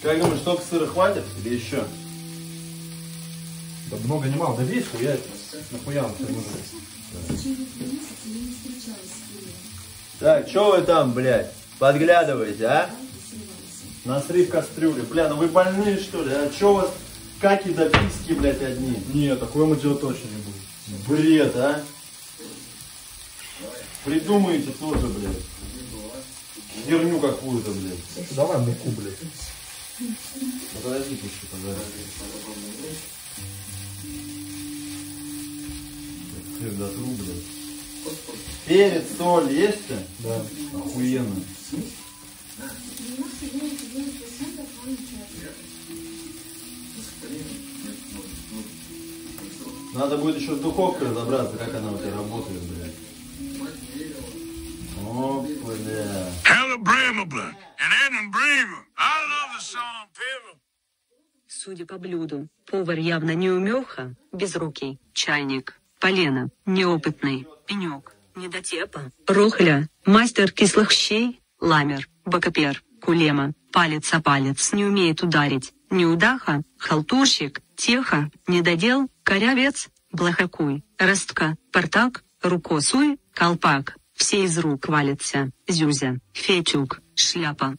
Как думаешь, столько сыра хватит или еще? Да много не мало, да весь хуя, нахуя он тебе нужен? Так, что вы там, блядь, подглядываете, а? На срыв кастрюли. Бля, ну вы больные, что ли? А что у вас каки да писки, блядь, одни? Не, такое мы делать точно не будем. Бред, а? Придумаете тоже, блядь. Херню какую-то, блядь. Давай муку, блядь. Подожди, пусть подожди. Сыр дотру, блядь. Перец, соль есть -то? Да. Охуенно. 99% вам ничего. Надо будет еще с духовкой разобраться, как она у тебя работает, блядь. Судя по блюду, повар явно неумеха, безрукий, чайник, полено, неопытный, пенек, недотепа, рохля, мастер кислых щей, ламер, бакопер, кулема, палец о палец не умеет ударить, неудаха, халтурщик, теха, недодел, корявец, блохокуй, ростка, портак, рукосуй, колпак, все из рук валятся, зюзя, фетюк, шляпа.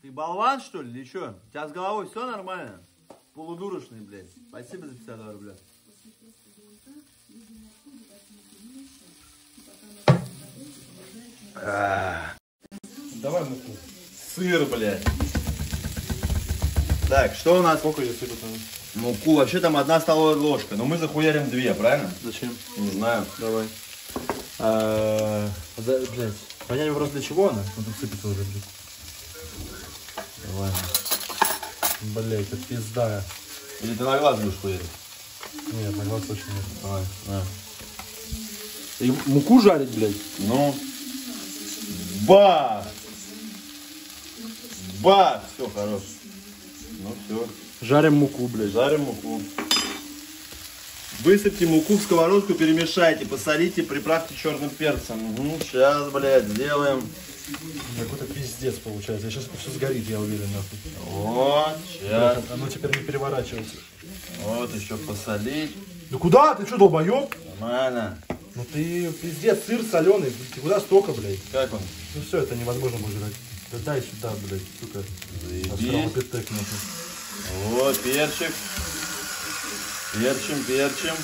Ты болван, что ли, или что? У тебя с головой все нормально? Полудурочный, блядь. Спасибо за 52 рубля. А, Давай муку. Сыр, блядь. Так, что у нас? Сколько я сыпу там? Муку, вообще там одна столовая ложка, но мы захуярим две, правильно? Зачем? Не знаю. Давай. А, да, блядь. Вопрос для чего она? Ну тут сыпется уже, блядь. Давай. Блядь, это пизда. Или ты на глаз будешь хуярить? Нет, на глаз точно нет. Давай, на. И муку жарить, блядь? Ну. Бах! Бах! Все, хорош. Ну все. Жарим муку, блядь. Жарим муку. Высыпьте муку в сковородку, перемешайте, посолите, приправьте черным перцем. Угу, сейчас, блядь, сделаем. Какой-то пиздец получается. Сейчас все сгорит, я уверен, нахуй. Вот, сейчас. Блядь, Оно теперь не переворачивается. Вот еще посолить. Да куда? Ты что, долбоеб? Нормально. Ну ты пиздец, сыр соленый. Ты куда столько, блядь? Как он? Ну все, это невозможно будет жрать. Да дай сюда, блядь, сука. Заебись. Вот, перчик. Перчим, перчим.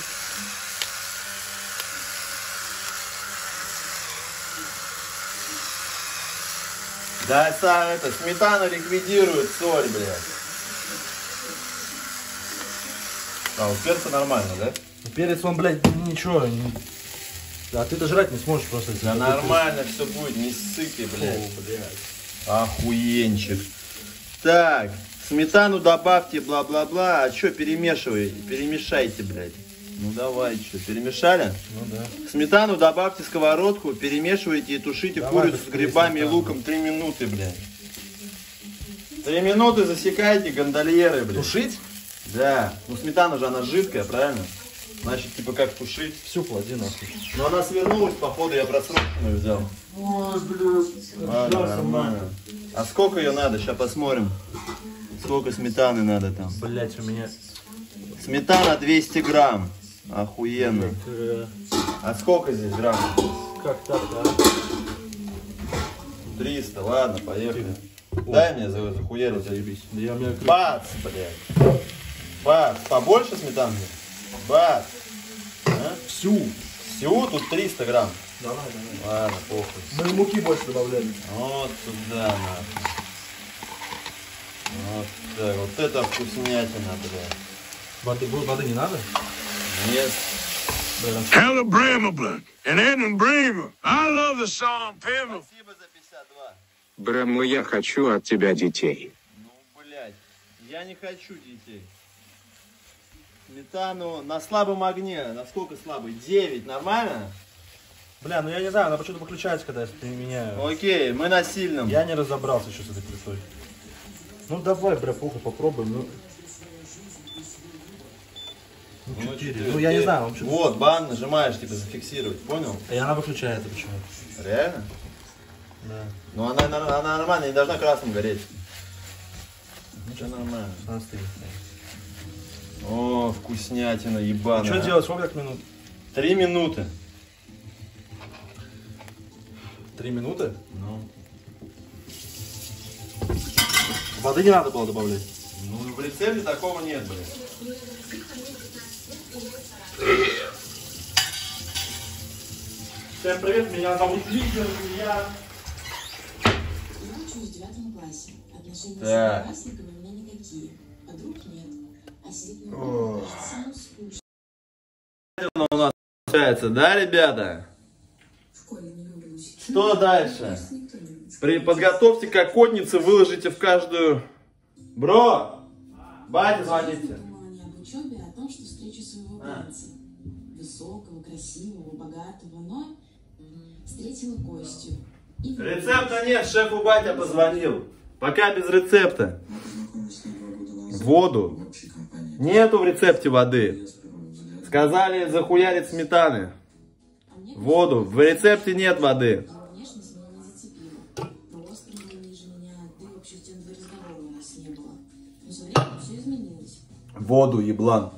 Да, сам это, сметана ликвидирует соль, блядь. А, у перца нормально, да? Ну, Перец, он, блядь, ничего. Не... А ты-то жрать не сможешь просто. Да нормально все будет, не ссыпи, блядь. О, блядь. Охуенчик. Так, сметану добавьте, бла-бла-бла. А что перемешиваете? Перемешайте, блядь. Ну давай, что, перемешали? Ну да. Сметану добавьте в сковородку, перемешивайте и тушите Давай курицу с грибами и сметану. луком 3 минуты, блядь. Три минуты засекайте, гондольеры, блядь. Тушить? Да. Ну сметана же, она жидкая, правильно? Значит, типа как тушить? Всю клади нахуй. Но она свернулась, походу я просроченную взял. Ой, блядь. Ладно, нормально. А сколько ее надо? Сейчас посмотрим. Сколько сметаны надо там. Блять, у меня. Сметана 200 грамм. Охуенно. А сколько здесь грамм? Как так, да? 300, ладно, поехали. Дай мне за захуярить. Заебись. Да я меня. Бац, блядь. Бац. Побольше сметаны? Бац. А? Всю. Всего тут 300 грамм. Давай, давай. Ладно, похуй. Мы муки больше добавляли. Вот сюда, нахуй. Вот так, вот это вкуснятина, блядь. Воды, воды не надо? Нет. Hella Bramable and Adam Braver. I love the song Pivot. Спасибо за Брамла, я хочу от тебя детей. Блять, я не хочу детей. Сметану на слабом огне. Насколько слабый? 9, нормально? Бля, ну я не знаю, она почему-то выключается, когда я применяю. Окей, мы на сильном. Я не разобрался еще с этой плитой. Ну давай, бля, похуй, попробуем. Ну, ну, Ну, четыре. четыре. Ну, я не знаю, вообще. Вот, бан нажимаешь, типа зафиксировать, понял? И она выключается почему-то. Реально? Да. Ну она, она, она нормально, не должна красным гореть. Ничего нормально. Она стоит. О, вкуснятина, ебаная. Что делать? Сколько так минут? Три минуты. Три минуты? Ну. Воды не надо было добавлять. Ну, в рецепте такого нет, блин. Всем привет, меня зовут Лидер, я... Я учусь в девятом классе. Отношения с Так. одноклассниками у меня никакие. Подруг нет. А сидеть на у нас получается, да, ребята? В школе не люблю учить. Что дальше? При подготовьте к оконнице, выложите в каждую... Бро! Батя, звоните. Об учебе, а о том, что встречу своего А. принца. Высокого, красивого, богатого, но встретила Костю. И Рецепта нет, шефу батя позвонил. Пока без рецепта. Воду. Нету в рецепте воды. Сказали захуярить сметаны. А Воду. В рецепте нет воды. его внешность меня не зацепила. Рост был ниже меня, да и вообще тем для разговора у нас не было. Но со временем все изменилось. Воду, еблан.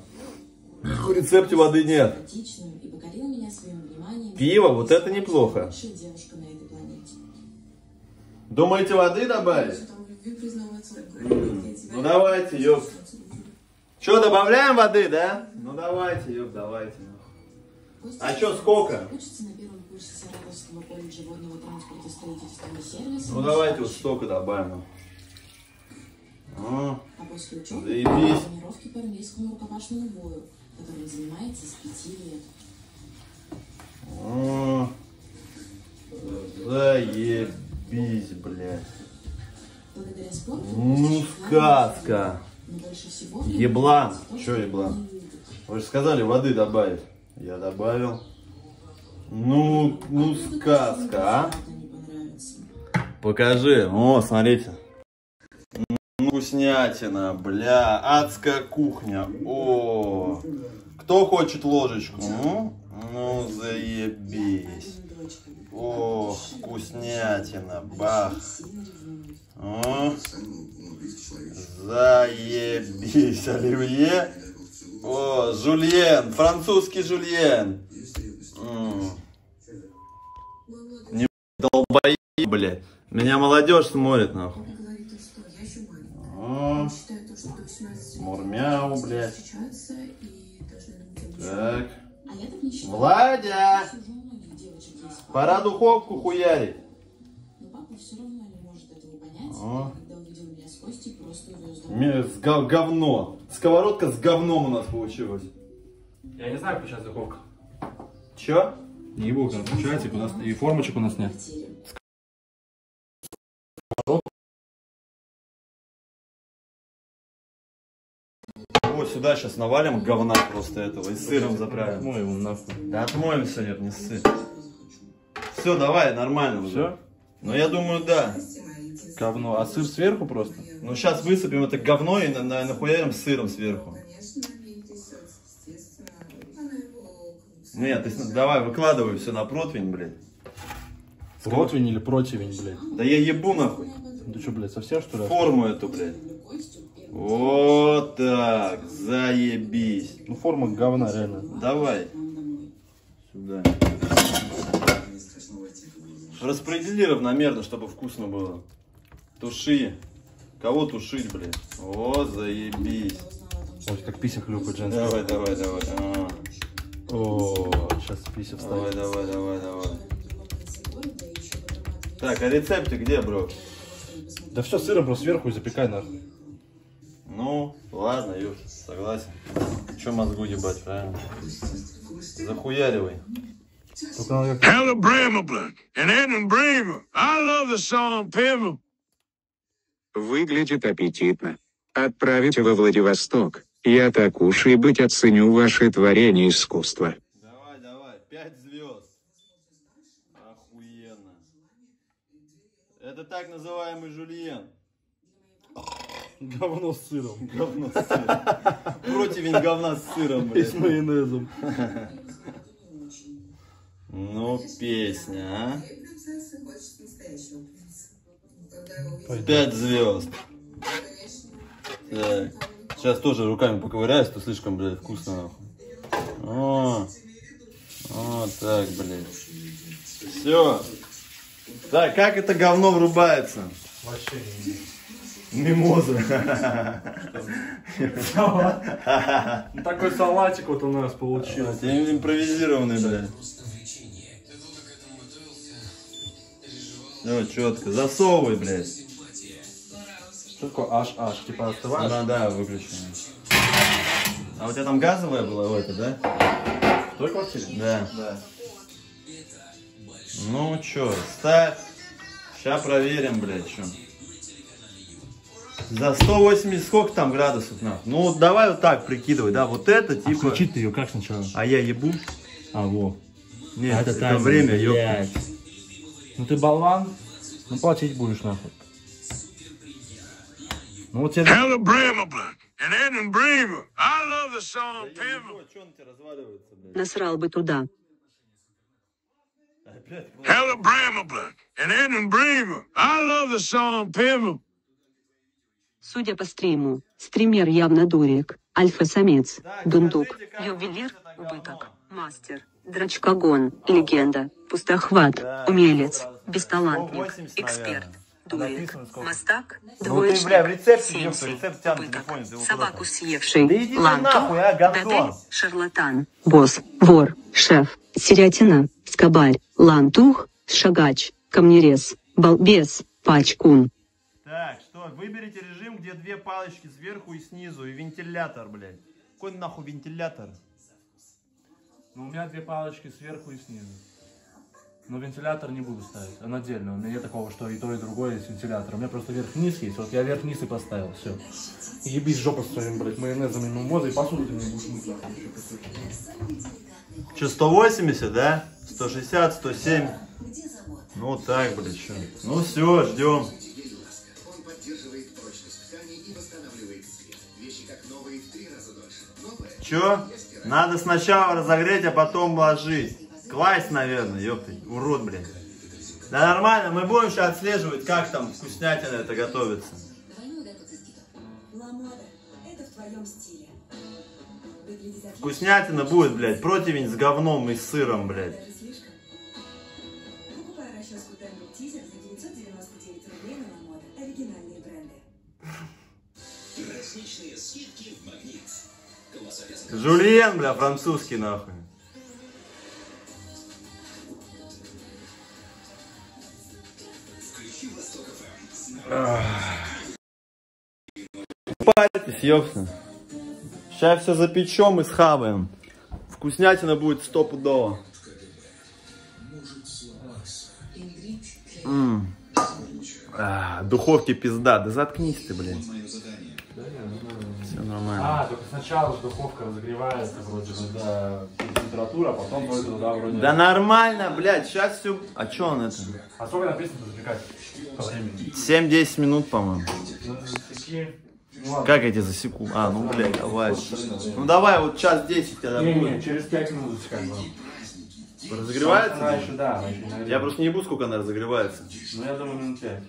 В рецепте воды нет. Пиво, вот это неплохо. Думаете, воды добавить? Ну давайте, ёп. Что, добавляем воды, да? Ну давайте, ёп, давайте. А чё, сколько? Ну давайте вот столько добавим. О, А после учебы Заебись. тренировки по армейскому рукопашному бою, которым занимается с пяти лет. о. Заебись, блядь. Благодаря спорту Ну, сказка. всего Еблан. что еблан? Вы же сказали воды добавить. Я добавил. Ну, ну сказка, а? Покажи. О, смотрите. Ну, Вкуснятина, бля, адская кухня. О, кто хочет ложечку? М? Ну, заебись. О, вкуснятина, бах. О, ну, заебись, оливье. О, жульен, французский жульен. Не долбои, блядь. Меня молодежь смотрит, нахуй. Папа говорит, то, что я еще О, Считаю то, что до 18 лет Мурмяу, блядь. встречаются и должны быть обучены. Так. А я так не считаю. Владя! Пора духовку хуярить. Но папа все равно не может этого понять. О. Когда увидел меня с Костей, просто увез домой. Говно. Сковородка с говном у нас получилась. Я не знаю, как сейчас духовка. Чё? Не ебу, у нас, и формочек у нас нет. Сюда сейчас навалим говна просто этого и сыром заправим. Его нахуй. Да отмоем все, нет, не сыр. Все, давай, нормально уже. Все? Ну я думаю, да. Говно. А сыр сверху просто? Ну сейчас высыпем это говно и на- на- нахуярим сыром сверху. Нет, ты давай, выкладывай все на противень, блядь. Противень или противень, блядь? Да я ебу нахуй. Ты что, блядь, совсем что ли? Форму эту, блядь. Вот так, заебись. Ну форма говна, реально. Давай, сюда. Распредели равномерно, чтобы вкусно было. Туши. Кого тушить, блядь? О, заебись. Ой, как пися хлюпает женский. Давай, давай, давай. А, О, сейчас пися Давай, встанет. давай, давай, давай. аромат Так, а рецепты где, бро? Да все, сыром просто сверху и запекай нахуй. Ну, ладно, Юр, согласен. Че мозгу ебать, правильно? Захуяривай. And. I love the song Pimble. Выглядит аппетитно. Отправите во Владивосток. Я так уж и быть оценю ваше творение искусства. Давай, давай, пять звезд. Охуенно. Это так называемый жульен. Говно с сыром. Говно с сыром. Противень говна с сыром, И с майонезом. Ну, песня, а? Пять звезд. Так. Сейчас тоже руками поковыряюсь, то слишком, блядь, вкусно, нахуй. О, вот так, блядь. Все. Так, как это говно врубается? Вообще не Мимоза. Ну, Такой салатик вот у нас получился. Импровизированный, блядь. Все, четко. Засовывай, блядь. Что такое аж-аж? Типа остываешь? Да, да, выключено. А у тебя там газовая была в это, да? В той квартире? Да. Да. Ну чё, ставь. Сейчас проверим, блядь, чё. За 180 сколько там градусов, нахуй? Ну вот давай вот так прикидывай, да, вот это типа... Включить ты ее как сначала? А я ебу? А, во. Нет, А это, таймер, время, ёпта. блядь. Ну ты болван, ну платить будешь нахуй. Ну вот тебе... Hella Brambleblunt and Edmund Bramer. I love the song блядь? Насрал бы туда. Hella Brambleblunt and Edmund Bramer. I love the song Pimble. Судя по стриму, стример явно дурик, альфа-самец, дундук, ювелир, убыток, мастер, драчкогон, легенда, пустохват, умелец, бесталантник, 180, эксперт, дурик, мастак, Ну ты, двоечник, бля, в рецепте, ёпта, рецепт ты его собаку съевший, Да лантух, нахуй, а, говно. дадель, шарлатан, босс, вор, шеф, серятина, скобарь, лантух, шагач, камнерез, балбес, пачкун. Так, что, выберите режим, где две палочки сверху и снизу, и вентилятор, блядь. Какой нахуй вентилятор? Ну у меня две палочки сверху и снизу. Но вентилятор не буду ставить, он отдельно. У меня нет такого, что и то, и другое есть вентилятор. У меня просто верх-вниз есть. Вот я верх-вниз и поставил, все. Ебись жопу с своим, блядь, майонезом и мимозой, и посуду ты не будешь мыть. Че, 180, да? 160, 107. Ну так, блядь, что. Ну все, ждем. Че? Надо сначала разогреть, а потом ложить. Класть, наверное, ёпты, урод, блядь. Да нормально, мы будем сейчас отслеживать, как там вкуснятина это готовится. Вкуснятина будет, блядь, противень с говном и сыром, блядь. Жульен, бля, французский, нахуй. Парьтесь, ёпта. Сейчас все запечем и схаваем. Вкуснятина будет стопудово. М. А, духовки пизда. Да заткнись ты, блин. Все нормально. А, только сначала духовка разогревается вроде бы до температуры, а потом только туда вроде... Да нормально, блядь, сейчас все... А чё он это? А сколько написано запекать по времени? 7-10 минут, по-моему. Ну, такие... Ну. Как эти засеку? А, ну, блядь, давай. Ну, давай, вот час 10 тогда Не, не, через 5 минут запекать. Она Разогревается? еще, да, она еще нагрелась. Я просто не ебу, сколько она разогревается. Ну, я думаю, минут 5.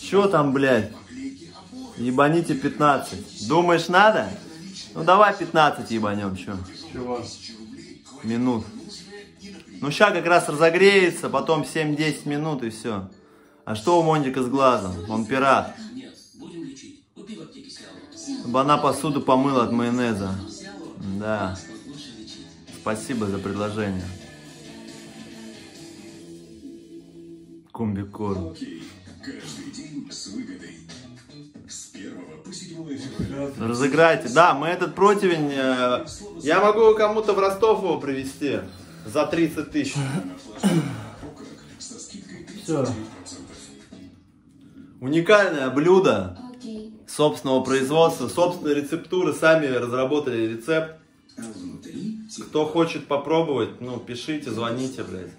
Чё там, блядь? Ебаните 15. Думаешь, надо? Ну, давай 15 ебанем, чё? Чего? Минут. Ну, ща как раз разогреется, потом 7-10 минут и все. А что у Мондика с глазом? Он пират. Чтобы она посуду помыла от майонеза. Да. Спасибо за предложение. Комбикорм. Разыграйте. Да, мы этот противень... э, я могу кому-то в Ростов его привезти. За 30 тысяч. Все. Уникальное блюдо собственного производства, собственной рецептуры. Сами разработали рецепт. Кто хочет попробовать, ну, пишите, звоните, блядь.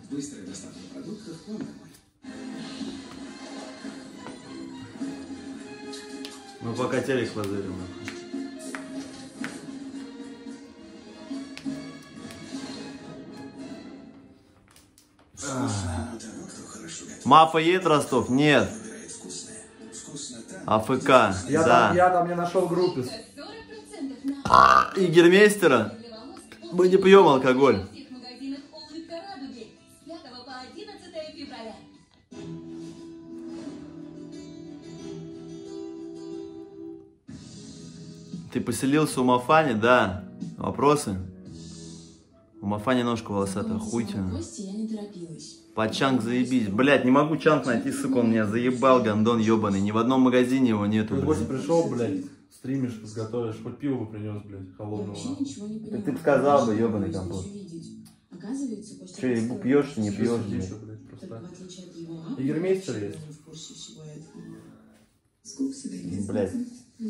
Мы пока телек позырим. Мафа едет Ростов? Нет. АФК, Я, да. там, я там не нашел группы. И Гермейстера? Мы не пьем алкоголь. Ты поселился у Мафани? Да. Вопросы? У Мафани ножка волосатая, не торопилась. Пачанг заебись. Блять, не могу чанг найти, сука, он меня заебал, гандон ебаный. Ни в одном магазине его нету. Ты в гости блядь. пришел, блядь, стримишь, сготовишь, хоть пиво бы принес, блядь, холодного. Вообще ничего не понимаю. ты б сказал бы, ёбаный Боюсь компот. еще Че, ебу, пьешь, не пьешь, блядь? блядь, просто. Я есть? Блять,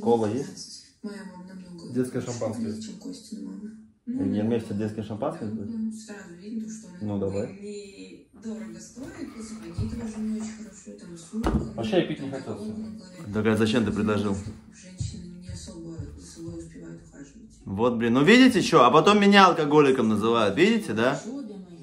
кола есть? Моя мама намного Детское шампанское. умнее, чем Костина мама. Гермейстер детское шампанское? будет? Ну, сразу видно, что она Ну, давай. не дорого стоит, и сапоги тоже не очень хорошо, там сумка. Вообще я пить не хотел колонна всё. а зачем ты предложил? Женщины не особо за собой успевают ухаживать. Вот, блин, ну видите что? А потом меня алкоголиком называют, видите, да? Учебе, о моих.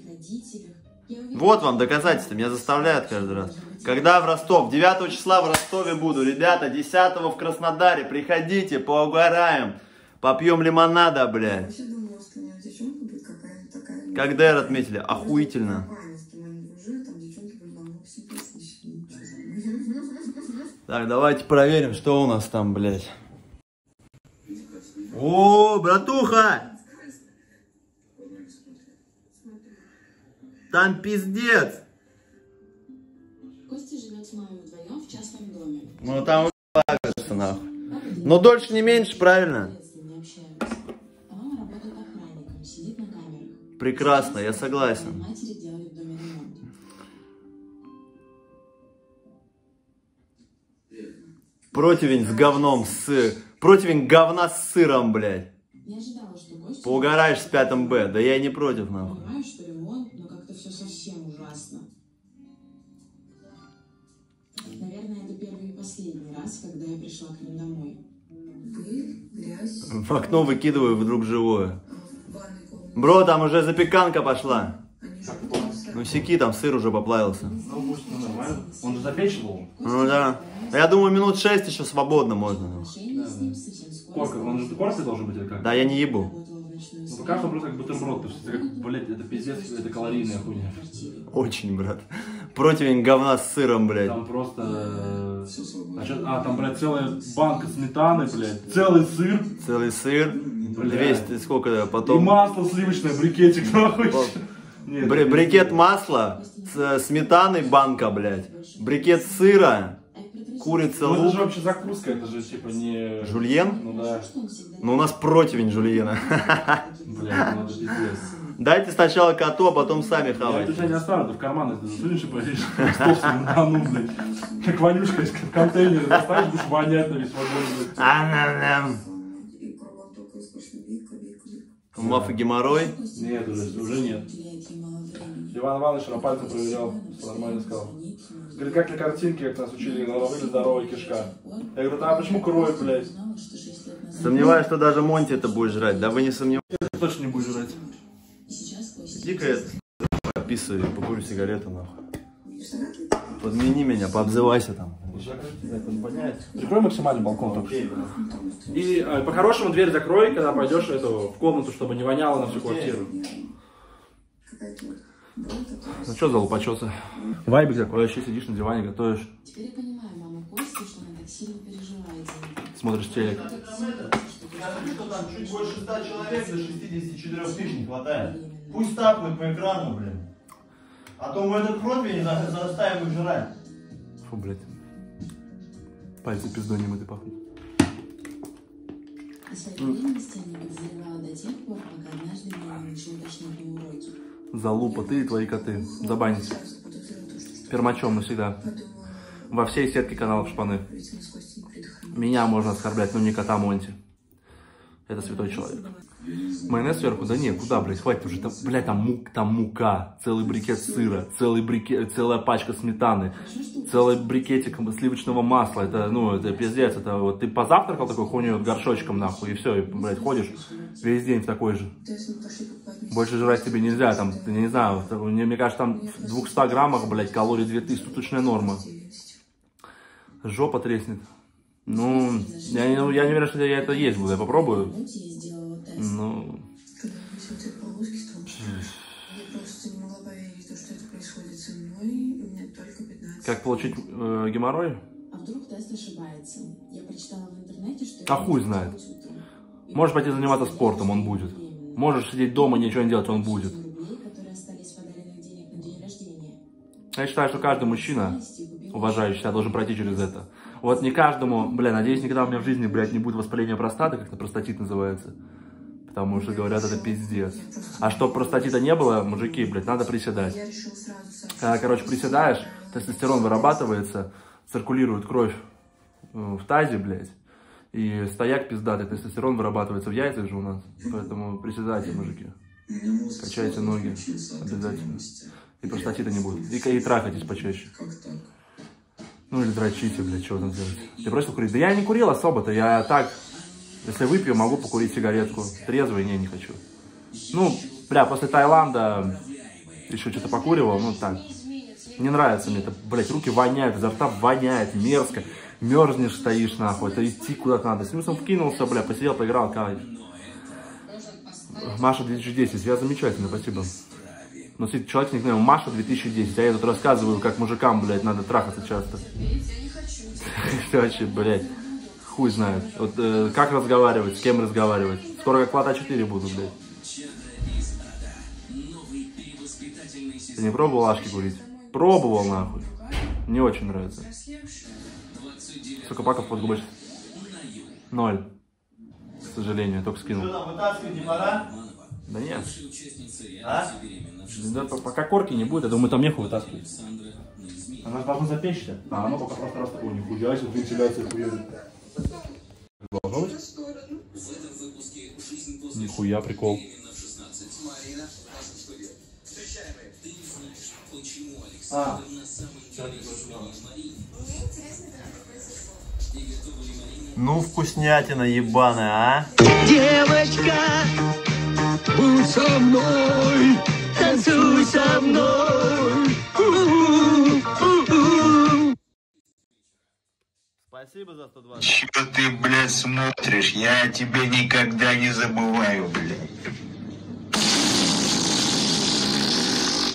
Я уверена, Вот вам доказательства, меня заставляют каждый раз. Когда в Ростов? 9 числа в Ростове буду. Ребята, 10 в Краснодаре. Приходите, поугараем. Попьем лимонада, блядь. вообще думала, что у меня девчонка будет какая-то такая. Как ДР отметили, охуительно. Так, давайте проверим, что у нас там, блядь. О, братуха! Там пиздец. Ну там кажется, нахуй. Но дольше не меньше, правильно? Прекрасно, я согласен. Противень с говном, с... Противень говна с сыром, блядь. Поугараешь с пятым Б. Да я не против, нахуй. В окно выкидываю вдруг живое. Бро, там уже запеканка пошла. Ну секи, там сыр уже поплавился. Ну, ну, нормально. Он же запечен был. Ну да. Я думаю, минут шесть еще свободно можно. скоро. Сколько? Он же корпус должен быть или как? Да, я не ебу. Ну, пока что просто как бутерброд. То есть, это как, блядь, это пиздец, это калорийная хуйня. Очень, брат. Противень говна с сыром, блядь. Там просто... э, А, чё- а, там, блядь, целая банка сметаны, блядь. Целый сыр. Целый сыр. 200, сколько И потом? масло сливочное, брикетик, нахуй. Нет, Бри- это брикет масла, с сметаны банка, блядь. Брикет сыра, курица, Ну, это лук. же вообще закуска, это же типа не... Жульен? Ну да. Ну у нас противень жульена. Блядь, ну это пиздец. Дайте сначала коту, а потом сами Я хавайте. тебя не оставлю, ты в карман это засунешь и поедешь. Стол на блядь. Как вонюшка из контейнера достанешь, будешь вонять на весь вагон. А-на-на. И геморрой. Нет, уже, уже нет. Иван Иванович на пальцем проверял, нормально сказал. Говорит, как на картинке, как нас учили, головы здоровая кишка. Я говорю, а почему кровь, блядь? Сомневаюсь, что даже Монти это будет жрать. Да вы не сомневайтесь. Ты точно не будешь жрать. Костя... Иди-ка это, пописывай, покурю сигарету, нахуй. Подмени меня, пообзывайся там. Прикрой максимальный балкон только что. И э, по-хорошему дверь закрой, когда пойдешь эту, в комнату, чтобы не воняло на всю квартиру. Ну что за лопачеться? Вайбик такой, еще сидишь на диване, готовишь, Теперь я понимаю маму Кости, что она так сильно переживает за смотришь телек. Смотрит, что Костя там чуть больше 100 человек, до 64 тысяч не хватает. Пусть тапнут по экрану, блин. А то мы этот противень за- заставим их жрать. Фу, блядь. Пальцы пиздой не мыты пахнут. О своей беременности я не подозревала до тех пор, пока однажды меня не начал тошнить на уроке. Залупа, ты и твои коты. Забанить. Пермачом навсегда. Во всей сетке каналов шпаны. Меня можно оскорблять, но не кота Монти. Это святой человек. Майонез сверху? Да нет, куда, блядь, хватит уже. Там, блядь, там, мук, там мука, целый брикет сыра, целый брикет, целая пачка сметаны, целый брикетик сливочного масла. Это, ну, это пиздец. Это вот ты позавтракал такой вот горшочком, нахуй, и все, и, блядь, ходишь весь день в такой же. Больше жрать тебе нельзя, там, не знаю, мне, мне кажется, там в 200 граммах, блядь, калорий 2000, суточная норма. Жопа треснет. Ну, я, не- я не уверен, что я это есть буду, я попробую. Ну, Я просто не могла поверить, в то, что это происходит со мной. Мне только 15. как получить э, геморрой? А вдруг тест ошибается? Я прочитала в интернете, что... А хуй знает. Можешь пойти заниматься спортом, он будет. Можешь сидеть дома, ничего не делать, он будет. рублей, которые остались с подаренных денег на день рождения. Я считаю, что каждый мужчина, уважающий себя, должен пройти через это. Вот не каждому, бля, надеюсь, никогда у меня в жизни, блядь, не будет воспаления простаты, как это простатит называется. Потому что говорят, это пиздец. А чтобы простатита не было, мужики, блядь, надо приседать. Когда, короче, приседаешь, тестостерон вырабатывается, циркулирует кровь э, в тазе, блядь. И стояк пиздатый, тестостерон вырабатывается в яйцах же у нас. Поэтому приседайте, мужики. Качайте ноги обязательно. И простатита не будет. И, и трахайтесь почаще. Ну или дрочите, блядь, что там делать. Ты бросил курить? Да я не курил особо-то, я так, если выпью, могу покурить сигаретку. Трезвый, не, не хочу. Ну, бля, после Таиланда еще что-то покуривал, ну так. Не нравится мне это, блядь, руки воняют, изо рта воняет, мерзко. Мерзнешь, стоишь, нахуй, это идти куда-то надо. Смыслом вкинулся, бля, посидел, поиграл, кайф. Маша 2010, я замечательно, спасибо. Но если человек с никнеймом Маша 2010, а я тут рассказываю, как мужикам, блядь, надо трахаться часто. Вообще, блядь, хуй знает. Вот э, как разговаривать, с кем разговаривать. Скоро как Плата 4 буду, блядь. Ты не пробовал ашки курить? Пробовал, нахуй. Не очень нравится. Сколько паков под губой? Ноль. К сожалению, только скинул. Что там, вытаскивать не пора? Да нет. А? Да, пока корки не будет, я думаю, там нехуй вытаскивать. Она должна запечься. А она пока просто раз такой, нихуя себе, вентиляция хуярит. Должно быть? Нихуя, прикол. А, Ну, вкуснятина ебаная, а? Девочка, будь со мной, танцуй со мной. У-у-у. Спасибо за 120. Чё ты, блядь, смотришь? Я тебя никогда не забываю, блядь.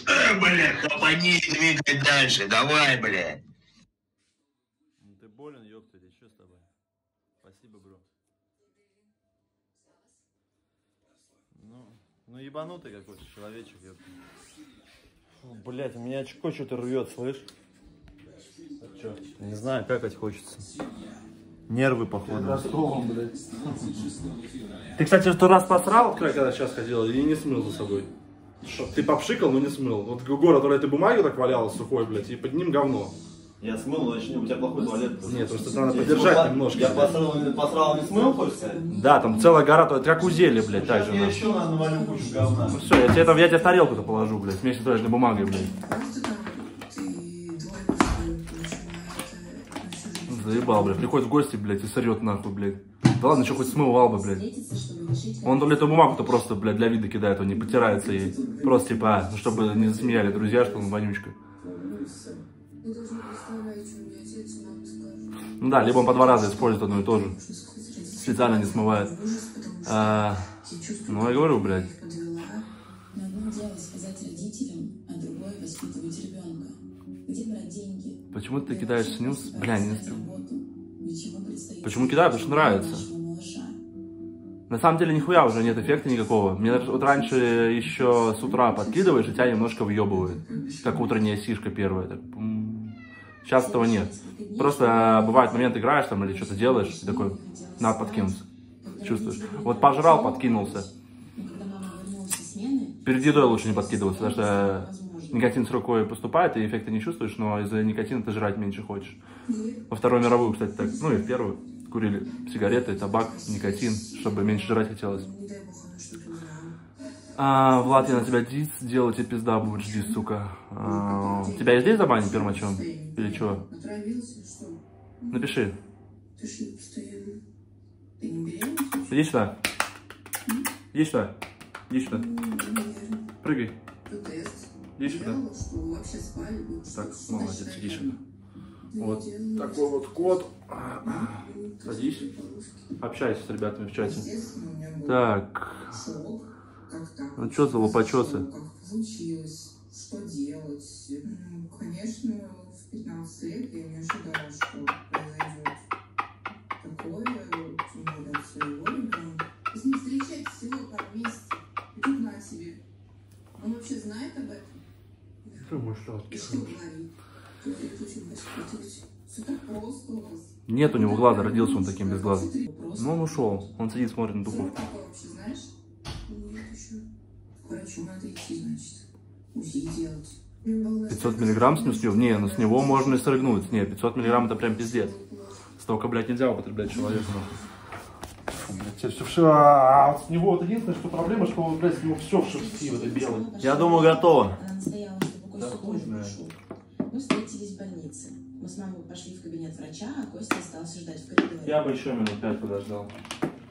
Э, бля, хапани, двигай дальше, давай, блядь. Ну, Ты болен, ёпта, или что с тобой? Спасибо, бро. Ну, ну ебанутый какой-то человечек, ёпта. Фу, блядь, у меня очко что-то рвет, слышь? Чё? Не знаю, какать хочется. Нервы, походу. блядь. Ты, кстати, в тот раз посрал, когда сейчас ходил, и не смыл за собой. Что? Ты попшикал, но не смыл. Вот город, которая этой бумаги так валялась сухой, блядь, и под ним говно. Я смыл, но еще у тебя плохой туалет. просто. Нет, просто надо Я подержать смыл, немножко. Я посрал, посрал, не смыл, хочешь сказать? Да, там целая гора, то- как у зелья, блядь, так же. я еще на- навалю кучу говна. Ну все, я тебе, это, я тебе в тарелку-то положу, блядь, вместе с туалетной бумагой, блядь. Заебал, блядь, приходит в гости, блядь, и сорет нахуй, блядь. Да ладно, что хоть смывал бы, блядь. Он туалетную бумагу-то просто, блядь, для вида кидает, он не потирается ей. Просто типа, а, ну, чтобы не засмеяли друзья, что он вонючка. Ну да, либо он по два раза использует одно и то же. Специально не смывает. А, ну я говорю, блядь. Но одно а. Где брать деньги? Почему ты кидаешь снюс? Бля, не успел. Почему кидаю? Потому что нравится. На самом деле нихуя уже нет эффекта никакого. Мне вот раньше еще с утра подкидываешь, и тебя немножко въебывает. Как утренняя сишка первая. Так. Сейчас этого нет. Просто а, бывает момент играешь там или что-то делаешь, и такой, надо подкинуться. Чувствуешь. Вот пожрал, подкинулся. Смены, перед едой лучше не подкидываться, потому что никотин с рукой поступает, и эффекта не чувствуешь, но из-за никотина ты жрать меньше хочешь. Во Вторую мировую, кстати, так, ну и в Первую курили сигареты, табак, никотин, чтобы меньше жрать хотелось. А, Влад, я на тебя дис делаю, тебе пизда будет, жди, сука. А, тебя и здесь забанят первым Или что? Напиши. Иди сюда. Иди сюда. Иди сюда. Прыгай. Спали? Вы Так, молодец, иди сюда. Да Вот такой вот кот. Садись. Общайся с ребятами в чате. Так. Ну что за лопачесы? Что, делать? Ну, конечно, в 15 лет я не ожидала, что произойдет такое, тем более своего ребенка. Вы с ним встречаетесь всего пару месяцев. И тут на тебе. Он вообще знает об этом? Что у вас. Нет у него глаза, родился он таким без глаза. Ну он ушел. Он сидит, смотрит на духовку. Такое вообще знаешь? Нет еще. К врачу надо идти, значит. УЗИ делать. 500 миллиграмм с него? Не, ну с него можно и срыгнуть. Не, 500 миллиграмм это прям пиздец. Столько, блядь, нельзя употреблять человеку. Фу, блядь, все, все, все. А вот с него вот единственное, что проблема, что, блядь, с него все в шерсти, вот это белое. Я думаю, готово. Костя тоже пришел. Мы встретились в больнице. Мы с мамой пошли в кабинет врача, а Костя остался ждать в коридоре. Я бы еще минут 5 подождал.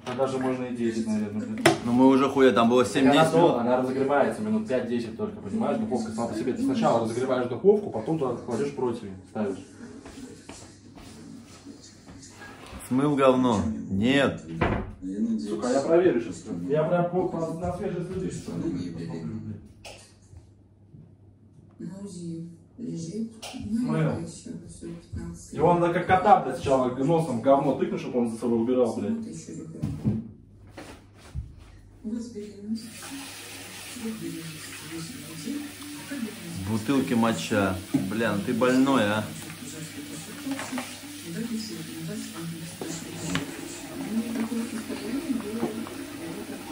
А даже можно и 10, наверное. Ну мы уже хуя, там было Так 7-10 она, она разогревается минут 5-10 только, понимаешь? Духовка сама по себе. Ты сначала разогреваешь духовку, потом туда кладешь противень, ставишь. Смыл говно. Нет. Сука, я проверю сейчас. Я прям на свежей следы сейчас. На УЗИ лежит. Ну, еще 15 Его надо как кота, блядь, сначала носом говно тыкнуть, чтобы он за собой убирал, блядь. Еще ребенок. Вот беременность 8 недель. Как беременность? Бутылки моча. Бля, ну ты больной, а.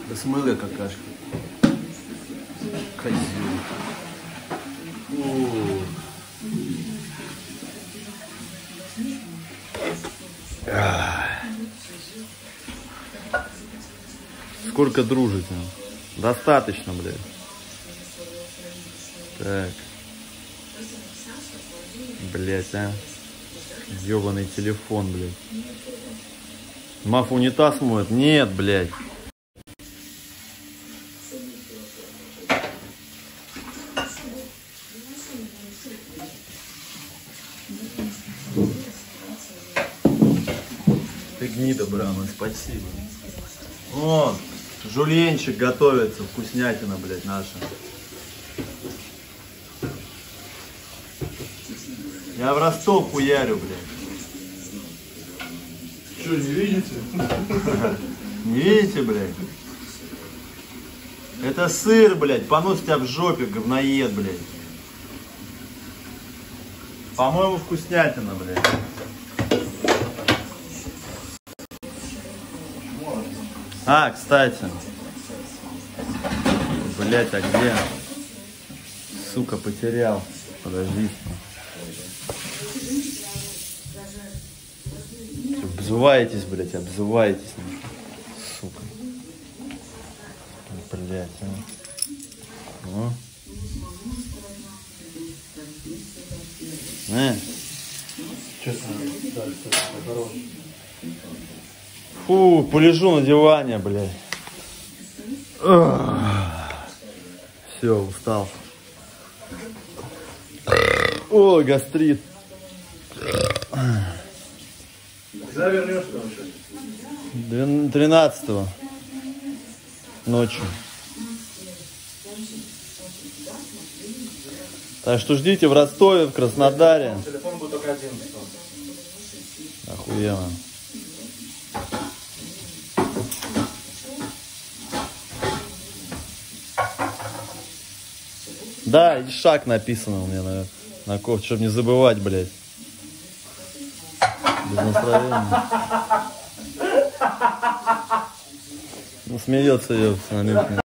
Да смыл я какашки. Козел. Сколько дружите? Достаточно, блядь. Так. Блять, а. Ёбаный телефон, блядь. Маф унитаз моет? Нет, блядь. Ты гнида, Брама, спасибо. О, жульенчик готовится, вкуснятина, блядь, наша. Я в Ростов хуярю, блядь. Что, не видите? Не видите, блядь? Это сыр, блядь, понос тебя в жопе, говноед, блядь. По-моему, вкуснятина, блядь. А, кстати. Блять, а где? Сука, потерял. Подожди. Обзываетесь, блядь, обзываетесь. Сука. Блять, а. Ну. Э. Фу, полежу на диване, блядь. Все, устал. Ой, гастрит. Когда вернешься вообще? Двен- 13 ночью. Так что ждите в Ростове, в Краснодаре. Телефон будет только 11. Охуенно. Да, и шаг написано у меня на, на кофте, чтобы не забывать, блядь. Без настроения. Ну, смеется ее намекнет.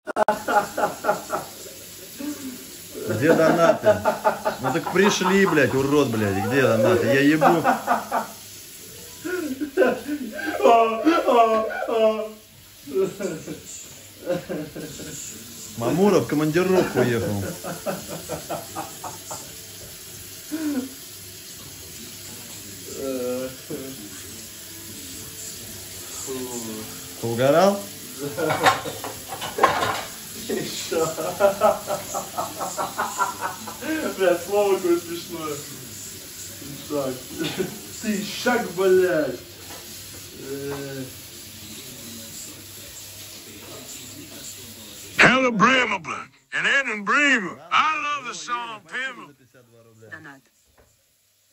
нахуй? Ну так пришли, блядь, урод, блядь, где она нахуй? Я ебу. Мамура в командировку уехал. Ишак. Ты ишак, блядь. Э, Hella Bramble and Edmund Bremer. I love the song Pimble. Донат.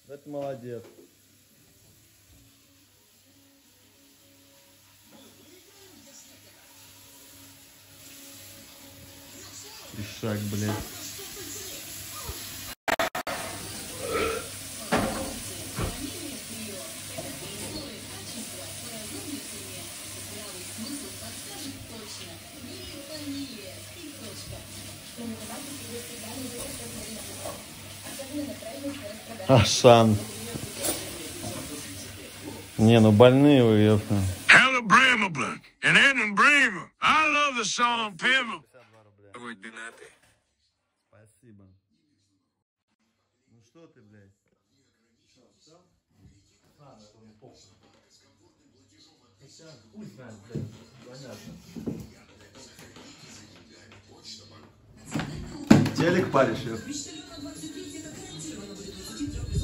Это молодец. Ишак, блядь. Ашан. Не, ну больные вы, ёпта. Спасибо. Ну что ты, блядь? Телек паришь, ёпта.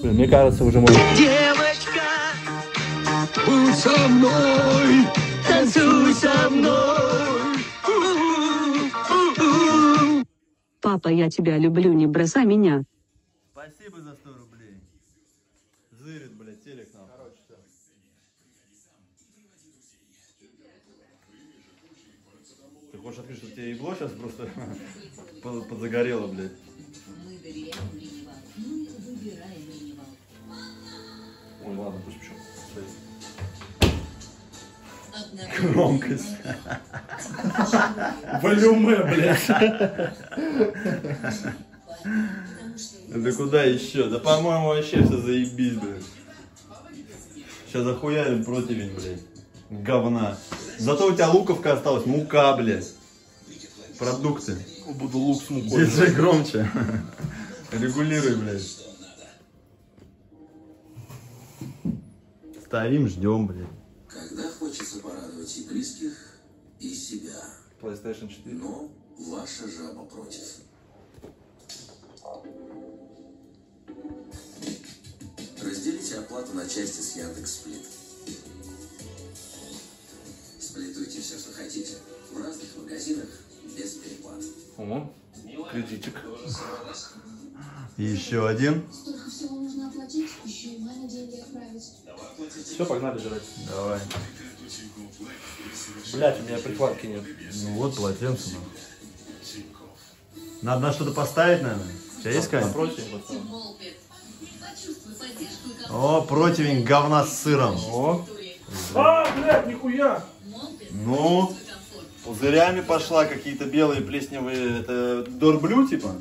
Блин, мне кажется, уже можно... Девочка, будь со мной, танцуй со мной. Папа, я тебя люблю, не бросай меня. Спасибо за 100 рублей. Зырит, блядь, телек нам. Короче, все. Ты хочешь открыть, что тебе ебло сейчас просто под- подзагорело, блядь? Ой, ладно, пусть почему. Громкость. Волюме, блядь. Да куда еще? Да по-моему вообще все заебись, блядь. Сейчас захуярим противень, блядь. Говна. Зато у тебя луковка осталась, мука, блядь. Продукты. Буду лук с мукой. Держи громче. Регулируй, блядь. Стоим, ждем, блядь. Когда хочется порадовать и близких, и себя. PlayStation 4. Но ваша жаба против. Разделите оплату на части с Яндекс Сплит. Сплитуйте все, что хотите. В разных магазинах без переплат. О, кредитик. И еще один. Столько всего нужно оплатить, еще и маме деньги отправить. Все, погнали жрать. Давай. Блять, у меня прихватки нет. Ну вот полотенце. нахуй. Надо на что-то поставить, наверное. У тебя есть какая Напротив. О, противень говна с сыром. О. А, блядь, нихуя. Ну, пузырями пошла, какие-то белые плесневые. Это дорблю, типа?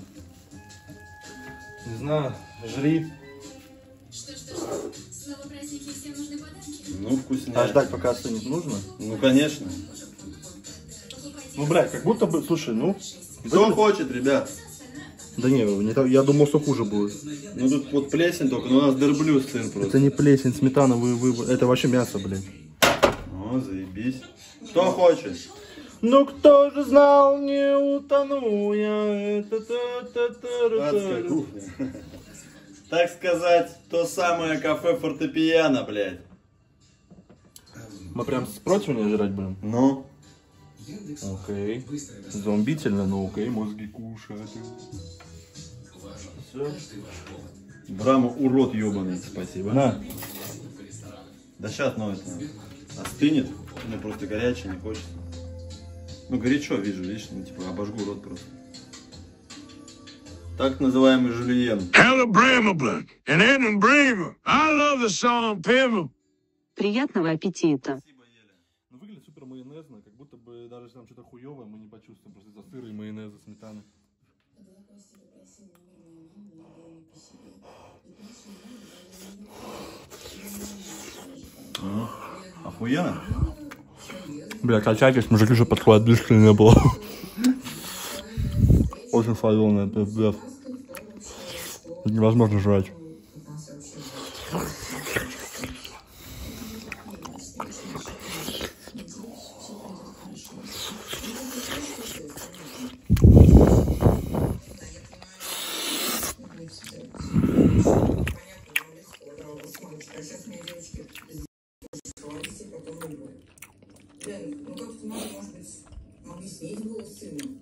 Не знаю, жри. Снова праздники, всем нужны подарки. Ну, вкуснее. А ждать пока остынет нужно? Ну, конечно. Ну, блядь, как будто бы, слушай, ну... Кто хочет, ребят? Да не, не так- я думал, что хуже будет. Ну, тут вот плесень только, но у нас дорблю сыр просто. Это не плесень, сметана, вы, вы, это вообще мясо, блядь. О, заебись. Кто хочет? Ну кто же знал, не утону я. Адская кухня. Так сказать, то самое кафе фортепиано, блядь. Мы прям с противня жрать будем? Ну? Окей. Зомбительно, но окей, мозги кушают. Все. Брама урод ебаный, спасибо. На. Да сейчас, ну это остынет. Ну просто горячий, не хочется. Ну горячо вижу, видишь, ну типа обожгу рот просто. Так называемый жульен. Приятного аппетита. Ну, выглядит супер майонезно, как будто бы даже если там что-то хуевое, мы не почувствуем просто из-за сыра и майонеза, сметаны. А, Охуенно? Бля, качайтесь, мужики уже подходят, близко не было. Очень соленая, пиздец. Невозможно жрать. Сейчас мне девочки сладости, потом выбор. Блин, ну как-то надо, может быть, объяснить было сыну.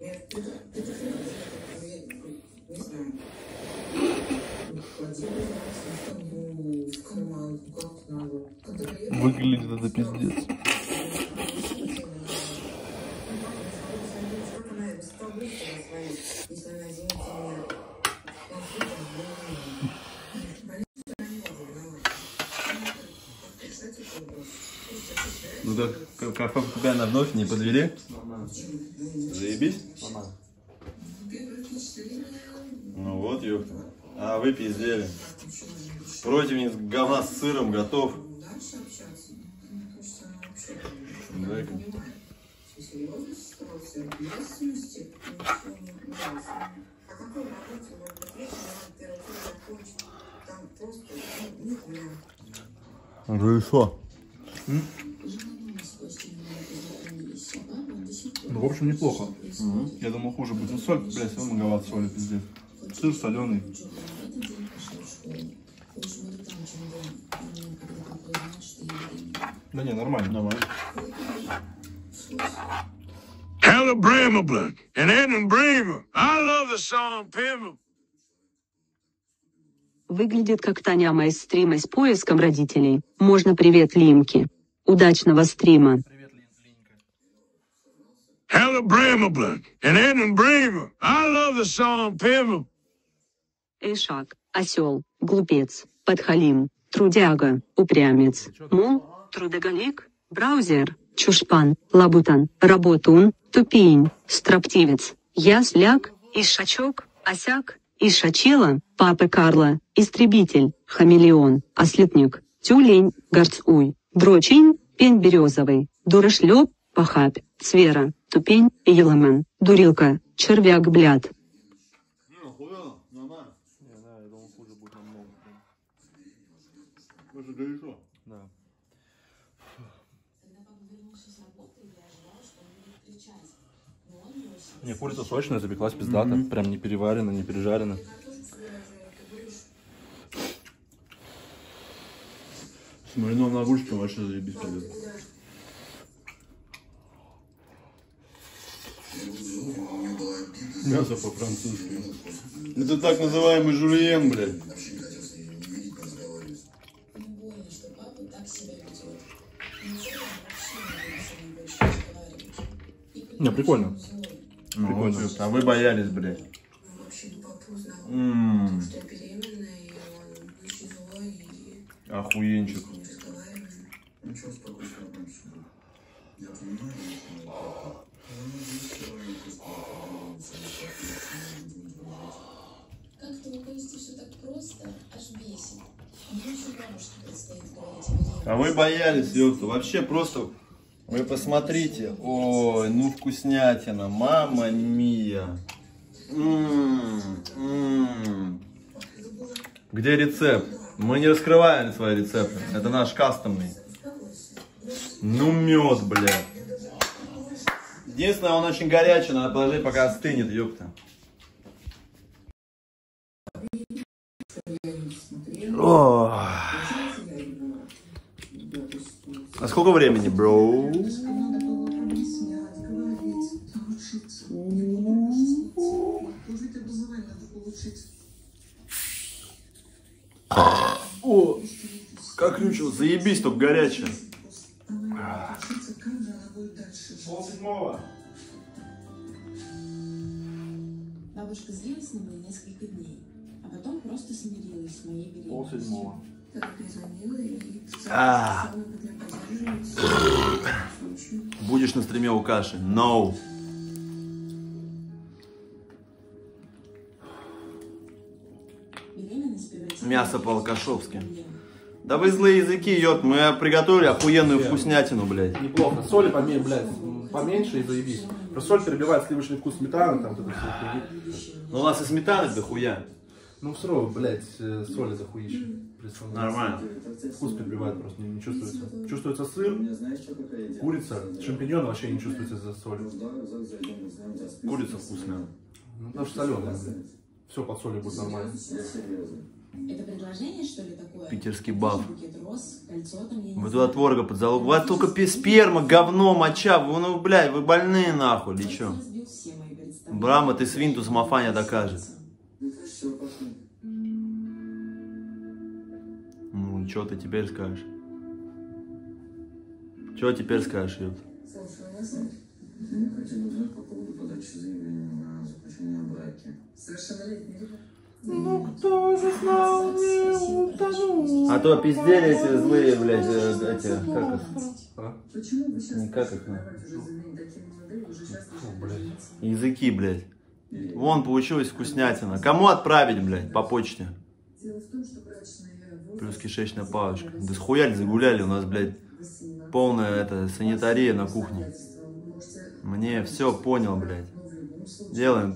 Я это, это я не знаю. Клади, пожалуйста, в в карман, ну как надо. Когда приеду, Выглядит это пиздец. как она быстро звонит, если она, извините меня, конфликтом, ну, понятно, она не может виновата. Решать этот вопрос. Ну так, как, на вновь не подвели? Заебись? Ну вот, ёпта. А вы пиздели. Противень говна с сыром готов. Дай-ка. А ну, знаю. Ну и что? Ну, в общем, неплохо. Я думал, хуже будет. Ну, соль, блядь, все многовато соли, пиздец. Сыр соленый. Да не, нормально. Нормально. Hella Bramble and Edmund Bramer. I love the song Pimble. Выглядит как Таняма из стрима с поиском родителей. Можно привет Лимки. Удачного стрима. Hella Bramble and Edmund Bramer. I love the song Pimble. Эшак, осел, глупец, подхалим, трудяга, упрямец, мул, трудоголик, браузер, чушпан, лабутан, работун, тупень, строптивец, ясляк, ишачок, осяк, ишачела, папы Карла, истребитель, хамелеон, ослепник, тюлень, горцуй, дрочень, пень березовый, дурашлеп, похабь, свера, тупень, елемен, дурилка, червяк, бляд. Не, да. Не, курица сочная, запеклась пиздата. Прям не переварена, не пережарена. С маринованным огурчиком вообще заебись пойдет. Мясо по-французски. Это так называемый жульен, блядь. Не прикольно. Ну, Прикольно. вот, а вы боялись, блядь. М, что Ничего, спокойно, все Я понимаю, что Как-то у Кости все так просто, аж бесит. А вы боялись, ёпта. Вообще просто... Вы посмотрите. Ой, ну вкуснятина. Мама мия. М, м. Где рецепт? Мы не раскрываем свои рецепты. Это наш кастомный. Ну мед, блядь. Единственное, он очень горячий, надо положить, пока остынет, ёпта. О. А сколько времени, бро? О, как ключил, заебись, только горячая. Девушка злилась на меня несколько дней, а потом просто смирилась с моей беременностью. Полседьмого. Так а. Будешь на стриме у каши? No. Мясо по-алкашовски. Да вы злые языки, йод. Мы приготовили охуенную вкуснятину, блядь. Неплохо. Соли поменьше, блядь. Поменьше и заебись. Просто соль перебивает сливочный вкус сметаны, там, вот это все. Ну у нас и сметаны дохуя. Ну, все равно, блядь, э, соли захуища. Нормально. Вкус перебивает просто, не, не чувствуется. Чувствуется сыр, курица, шампиньоны вообще не чувствуется из-за соли. Курица вкусная. Ну, что соленая, блядь. Все под солью будет нормально. Это предложение, что ли, такое? Питерский баф. Роз, кольцо там, Вы туда творога под залог. У вас только сперма, говно, моча. Вы, ну, блядь, вы больные нахуй, или представления. Брама, ты свинтус, мафаня докажет. Ну, что ты теперь скажешь? Что теперь скажешь, ёпт? Браке. Совершеннолетний. Ну, кто же знал, не утонул. А то пиздели эти злые, блядь, э, эти, как их? А? Почему вы сейчас Не как их, ну? уже заявление такие молодые, уже сейчас Фу, блядь. Языки, блядь. Вон, получилась вкуснятина. Кому отправить, блядь, по почте? Дело в том, что брачная Плюс кишечная палочка. Да схуяли, загуляли, у нас, блядь, полная это, санитария на кухне. Мне все понял, блядь. Делаем